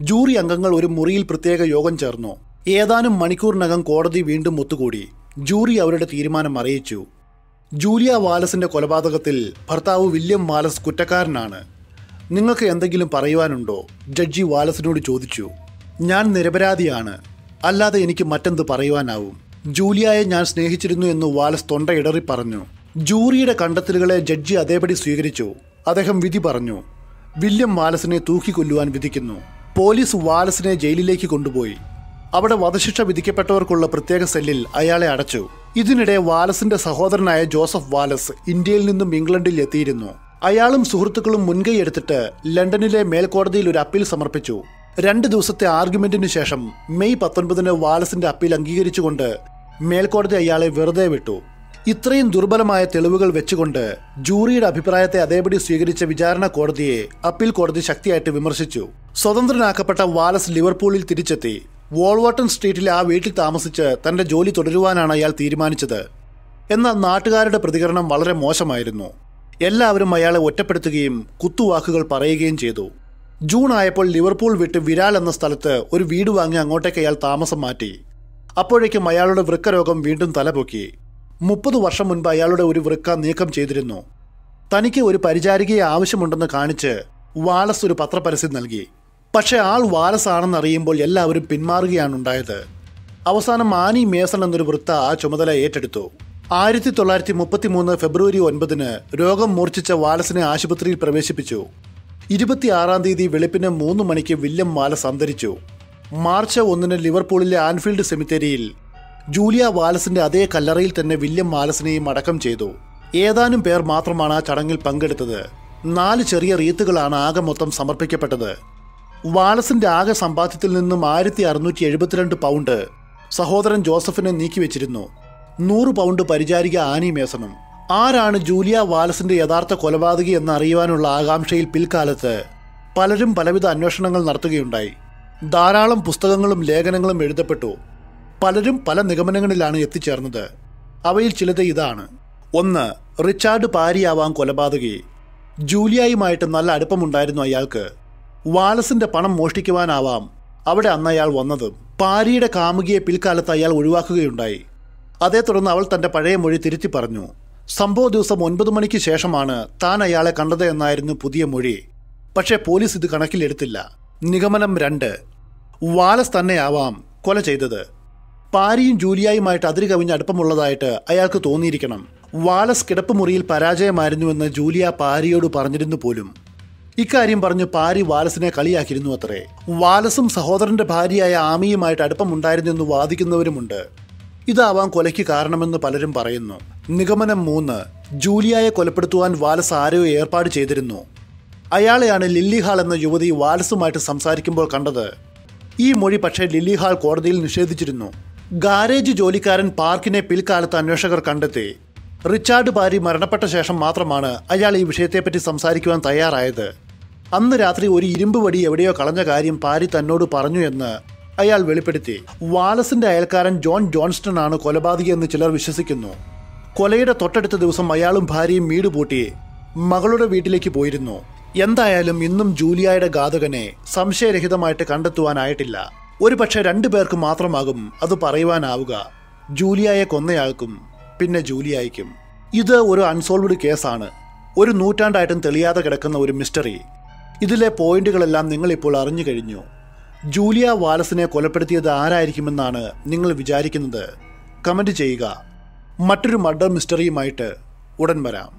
ജൂറി അംഗങ്ങൾ ഒരു മുറിയിൽ പ്രത്യേക യോഗം ചേർന്നു. ഏതാനും മണിക്കൂറിനകം കോടതി വീണ്ടും ഒത്തുകൂടി. ജൂറി അവരുടെ തീരുമാനം അറിയിച്ചു. ജൂലിയ വാലസിന്റെ കൊലപാതകത്തിൽ ഭർത്താവ് വില്യം വാലസ് കുറ്റക്കാരനാണ്. നിങ്ങൾക്ക് എന്തെങ്കിലും പറയുവാനുണ്ടോ? ജഡ്ജി വാലസിനോട് ചോദിച്ചു. ഞാൻ നിരപരാധിയാണ്. അല്ലാതെ എനിക്ക് മറ്റെന്ത് പറയുവാനാവും? ജൂലിയയെ ഞാൻ സ്നേഹിച്ചിരുന്നു എന്ന് വാലസ് തൊണ്ട ഇടറി പറഞ്ഞു. ജൂറിയുടെ കണ്ടെത്തലുകളെ ജഡ്ജി അതേപടി സ്വീകരിച്ചു. അദ്ദേഹം വിധി പറഞ്ഞു. വില്യം വാലസിനെ തൂക്കിക്കൊല്ലുവാൻ വിധിക്കുന്നു. പോലീസ് വാലസിനെ ജയിലിലേക്ക് കൊണ്ടുപോയി. അവിടെ വധശിക്ഷ വിധിക്കപ്പെട്ടവർക്കുള്ള പ്രത്യേക സെല്ലിൽ അയാളെ അടച്ചു. ഇതിനിടെ വാലസിന്റെ സഹോദരനായ ജോസഫ് വാലസ് ഇന്ത്യയിൽ നിന്നും ഇംഗ്ലണ്ടിൽ എത്തിയിരുന്നു. അയാളും സുഹൃത്തുക്കളും മുൻകൈ എടുത്തിട്ട് ലണ്ടനിലെ മേൽക്കോടതിയിൽ ഒരു അപ്പീൽ സമർപ്പിച്ചു. രണ്ട് ദിവസത്തെ ആർഗ്യുമെന്റിന് ശേഷം മെയ് പത്തൊൻപതിന് വാലസിന്റെ അപ്പീൽ അംഗീകരിച്ചുകൊണ്ട് മേൽക്കോടതി അയാളെ വെറുതെ വിട്ടു. ഇത്രയും ദുർബലമായ തെളിവുകൾ വെച്ചുകൊണ്ട് ജൂറിയുടെ അഭിപ്രായത്തെ അതേപടി സ്വീകരിച്ച വിചാരണ കോടതിയെ അപ്പീൽ കോടതി ശക്തിയായിട്ട് വിമർശിച്ചു. സ്വതന്ത്രനാക്കപ്പെട്ട വാലസ് ലിവർപൂളിൽ തിരിച്ചെത്തി. വോൾവാട്ടൺ സ്ട്രീറ്റിലെ ആ വീട്ടിൽ താമസിച്ച് തന്റെ ജോലി തുടരുവാനാണ് അയാൾ തീരുമാനിച്ചത്. എന്നാൽ നാട്ടുകാരുടെ പ്രതികരണം വളരെ മോശമായിരുന്നു. എല്ലാവരും അയാളെ ഒറ്റപ്പെടുത്തുകയും കുത്തുവാക്കുകൾ പറയുകയും ചെയ്തു. ജൂൺ ആയപ്പോൾ ലിവർപൂൾ വിട്ട് വിരാൽ എന്ന സ്ഥലത്ത് ഒരു വീട് വാങ്ങി അങ്ങോട്ടേക്ക് അയാൾ താമസം മാറ്റി. അപ്പോഴേക്കും അയാളുടെ വൃക്കരോഗം വീണ്ടും തലപൊക്കി. മുപ്പത് വർഷം മുൻപ് അയാളുടെ ഒരു വൃക്ക നീക്കം ചെയ്തിരുന്നു. തനിക്ക് ഒരു പരിചാരികയെ ആവശ്യമുണ്ടെന്ന് കാണിച്ച് വാളസ് ഒരു പത്രപരസ്യം നൽകി. പക്ഷെ ആൾ വാരസാണെന്നറിയുമ്പോൾ എല്ലാവരും പിന്മാറുകയാണ് ഉണ്ടായത്. അവസാനം ആനി മേസൺ എന്നൊരു വൃത്ത ആ ചുമതല ഏറ്റെടുത്തു. ആയിരത്തി തൊള്ളായിരത്തി മുപ്പത്തി മൂന്ന് ഫെബ്രുവരി ഒൻപതിന് രോഗം മൂർച്ഛിച്ച വാലസിനെ ആശുപത്രിയിൽ പ്രവേശിപ്പിച്ചു. ഇരുപത്തിയാറാം തീയതി വെളുപ്പിന് മൂന്ന് മണിക്ക് വില്യം വാലസ് അന്തരിച്ചു. മാർച്ച് ഒന്നിന് ലിവർപൂളിലെ ആൻഫീൽഡ് സെമിത്തേരിയിൽ ജൂലിയ വാലസിന്റെ അതേ കല്ലറയിൽ തന്നെ വില്യം വാലസിനെയും അടക്കം ചെയ്തു. ഏതാനും പേർ മാത്രമാണ് ആ ചടങ്ങിൽ പങ്കെടുത്തത്. നാല് ചെറിയ റീത്തുകളാണ് ആകെ മൊത്തം സമർപ്പിക്കപ്പെട്ടത്. വാലസിന്റെ ആകെ സമ്പാദ്യത്തിൽ നിന്നും ആയിരത്തി അറുന്നൂറ്റി എഴുപത്തിരണ്ട് പൗണ്ട് സഹോദരൻ ജോസഫിനെ നീക്കിവെച്ചിരുന്നു നൂറ് പൗണ്ട് പരിചാരിക ആനി മേസണും. ആരാണ് ജൂലിയ വാലസിന്റെ യഥാർത്ഥ കൊലപാതകി എന്ന് അറിയുവാനുള്ള ആകാംക്ഷയിൽ പിൽക്കാലത്ത് പലരും പലവിധ അന്വേഷണങ്ങൾ നടത്തുകയുണ്ടായി. ധാരാളം പുസ്തകങ്ങളും ലേഖനങ്ങളും എഴുതപ്പെട്ടു. പലരും പല നിഗമനങ്ങളിലാണ് എത്തിച്ചേർന്നത്. അവയിൽ ചിലത് ഇതാണ്. ഒന്ന് റിച്ചാർഡ് പാരിയാവാം കൊലപാതകി. ജൂലിയയുമായിട്ട് നല്ല അടുപ്പമുണ്ടായിരുന്നു അയാൾക്ക്. വാലസിന്റെ പണം മോഷ്ടിക്കുവാനാവാം. അവിടെ അന്ന് അയാൾ വന്നത് പാരിയുടെ കാമുകിയെ പിൽക്കാലത്ത് അയാൾ ഒഴിവാക്കുകയുണ്ടായി. അതേ തുടർന്ന് അവൾ തന്റെ പഴയ മൊഴി തിരുത്തി പറഞ്ഞു. സംഭവ ദിവസം ഒൻപത് മണിക്ക് ശേഷമാണ് താൻ അയാളെ കണ്ടത് എന്നായിരുന്നു പുതിയ മൊഴി. പക്ഷേ പോലീസ് ഇത് കണക്കിലെടുത്തില്ല നിഗമനം രണ്ട്. വാലസ് തന്നെയാവാം കൊല ചെയ്തത്. പാരിയും ജൂലിയായുമായിട്ട് അതിര് കവിഞ്ഞ അടുപ്പമുള്ളതായിട്ട് അയാൾക്ക് തോന്നിയിരിക്കണം. വാലസ് കിടപ്പ് കിടപ്പുമുറിയിൽ പരാജയമായിരുന്നുവെന്ന് ജൂലിയ പാരിയോട് പറഞ്ഞിരുന്നു പോലും. ഇക്കാര്യം പറഞ്ഞ് പാരി വാലസിനെ കളിയാക്കിയിരുന്നു അത്രേ. വാലസും സഹോദരന്റെ ഭാര്യയായ ആമിയുമായിട്ട് അടുപ്പമുണ്ടായിരുന്നെന്ന് വാദിക്കുന്നവരുമുണ്ട്. ഇതാവാം കൊലയ്ക്ക് കാരണമെന്ന് പലരും പറയുന്നു. നിഗമനം മൂന്ന്. ജൂലിയായെ കൊലപ്പെടുത്തുവാൻ വാലസ് ആരെയോ ഏർപ്പാട് ചെയ്തിരുന്നു. അയാളെയാണ് ലില്ലി ഹാൾ എന്ന യുവതി വാലസുമായിട്ട് സംസാരിക്കുമ്പോൾ കണ്ടത്. ഈ മൊഴി പക്ഷേ ലില്ലി ഹാൾ കോടതിയിൽ നിഷേധിച്ചിരുന്നു. ഗാരേജ് ജോലിക്കാരൻ പാർക്കിനെ പിൽക്കാലത്ത് അന്വേഷകർ കണ്ടെത്തി. റിച്ചാർഡ് പാരി മരണപ്പെട്ട ശേഷം മാത്രമാണ് അയാൾ ഈ വിഷയത്തെപ്പറ്റി സംസാരിക്കുവാൻ തയ്യാറായത്. അന്ന് രാത്രി ഒരു ഇരുമ്പ് വടി എവിടെയോ കളഞ്ഞ കാര്യം പാരി തന്നോട് പറഞ്ഞു എന്ന് അയാൾ വെളിപ്പെടുത്തി. വാലസിന്റെ അയൽക്കാരൻ ജോൺ ജോൺസ്റ്റൺ ആണ് കൊലപാതകിയെന്ന് ചിലർ വിശ്വസിക്കുന്നു. കൊലയുടെ തൊട്ടടുത്ത ദിവസം അയാളും ഭാര്യയും വീട് പൂട്ടി മകളുടെ വീട്ടിലേക്ക് പോയിരുന്നു. എന്തായാലും ഇന്നും ജൂലിയായുടെ ഘാതകനെ സംശയരഹിതമായിട്ട് കണ്ടെത്തുവാനായിട്ടില്ല. ഒരുപക്ഷെ രണ്ടു പേർക്ക് മാത്രമാകും അത് പറയുവാനാവുക. ജൂലിയായെ കൊന്നയാൾക്കും പിന്നെ ജൂലിയായിക്കും. ഇത് ഒരു അൺസോൾവ്ഡ് കേസാണ് ഒരു നൂറ്റാണ്ടായിട്ടും തെളിയാതെ കിടക്കുന്ന ഒരു മിസ്റ്ററി ഇതിലെ പോയിന്റുകളെല്ലാം നിങ്ങളിപ്പോൾ അറിഞ്ഞു കഴിഞ്ഞു. ജൂലിയ വാലസിനെ കൊലപ്പെടുത്തിയത് ആരായിരിക്കുമെന്നാണ് നിങ്ങൾ വിചാരിക്കുന്നത്. കമന്റ് ചെയ്യുക. മറ്റൊരു മർഡർ മിസ്റ്ററിയുമായിട്ട് ഉടൻ വരാം.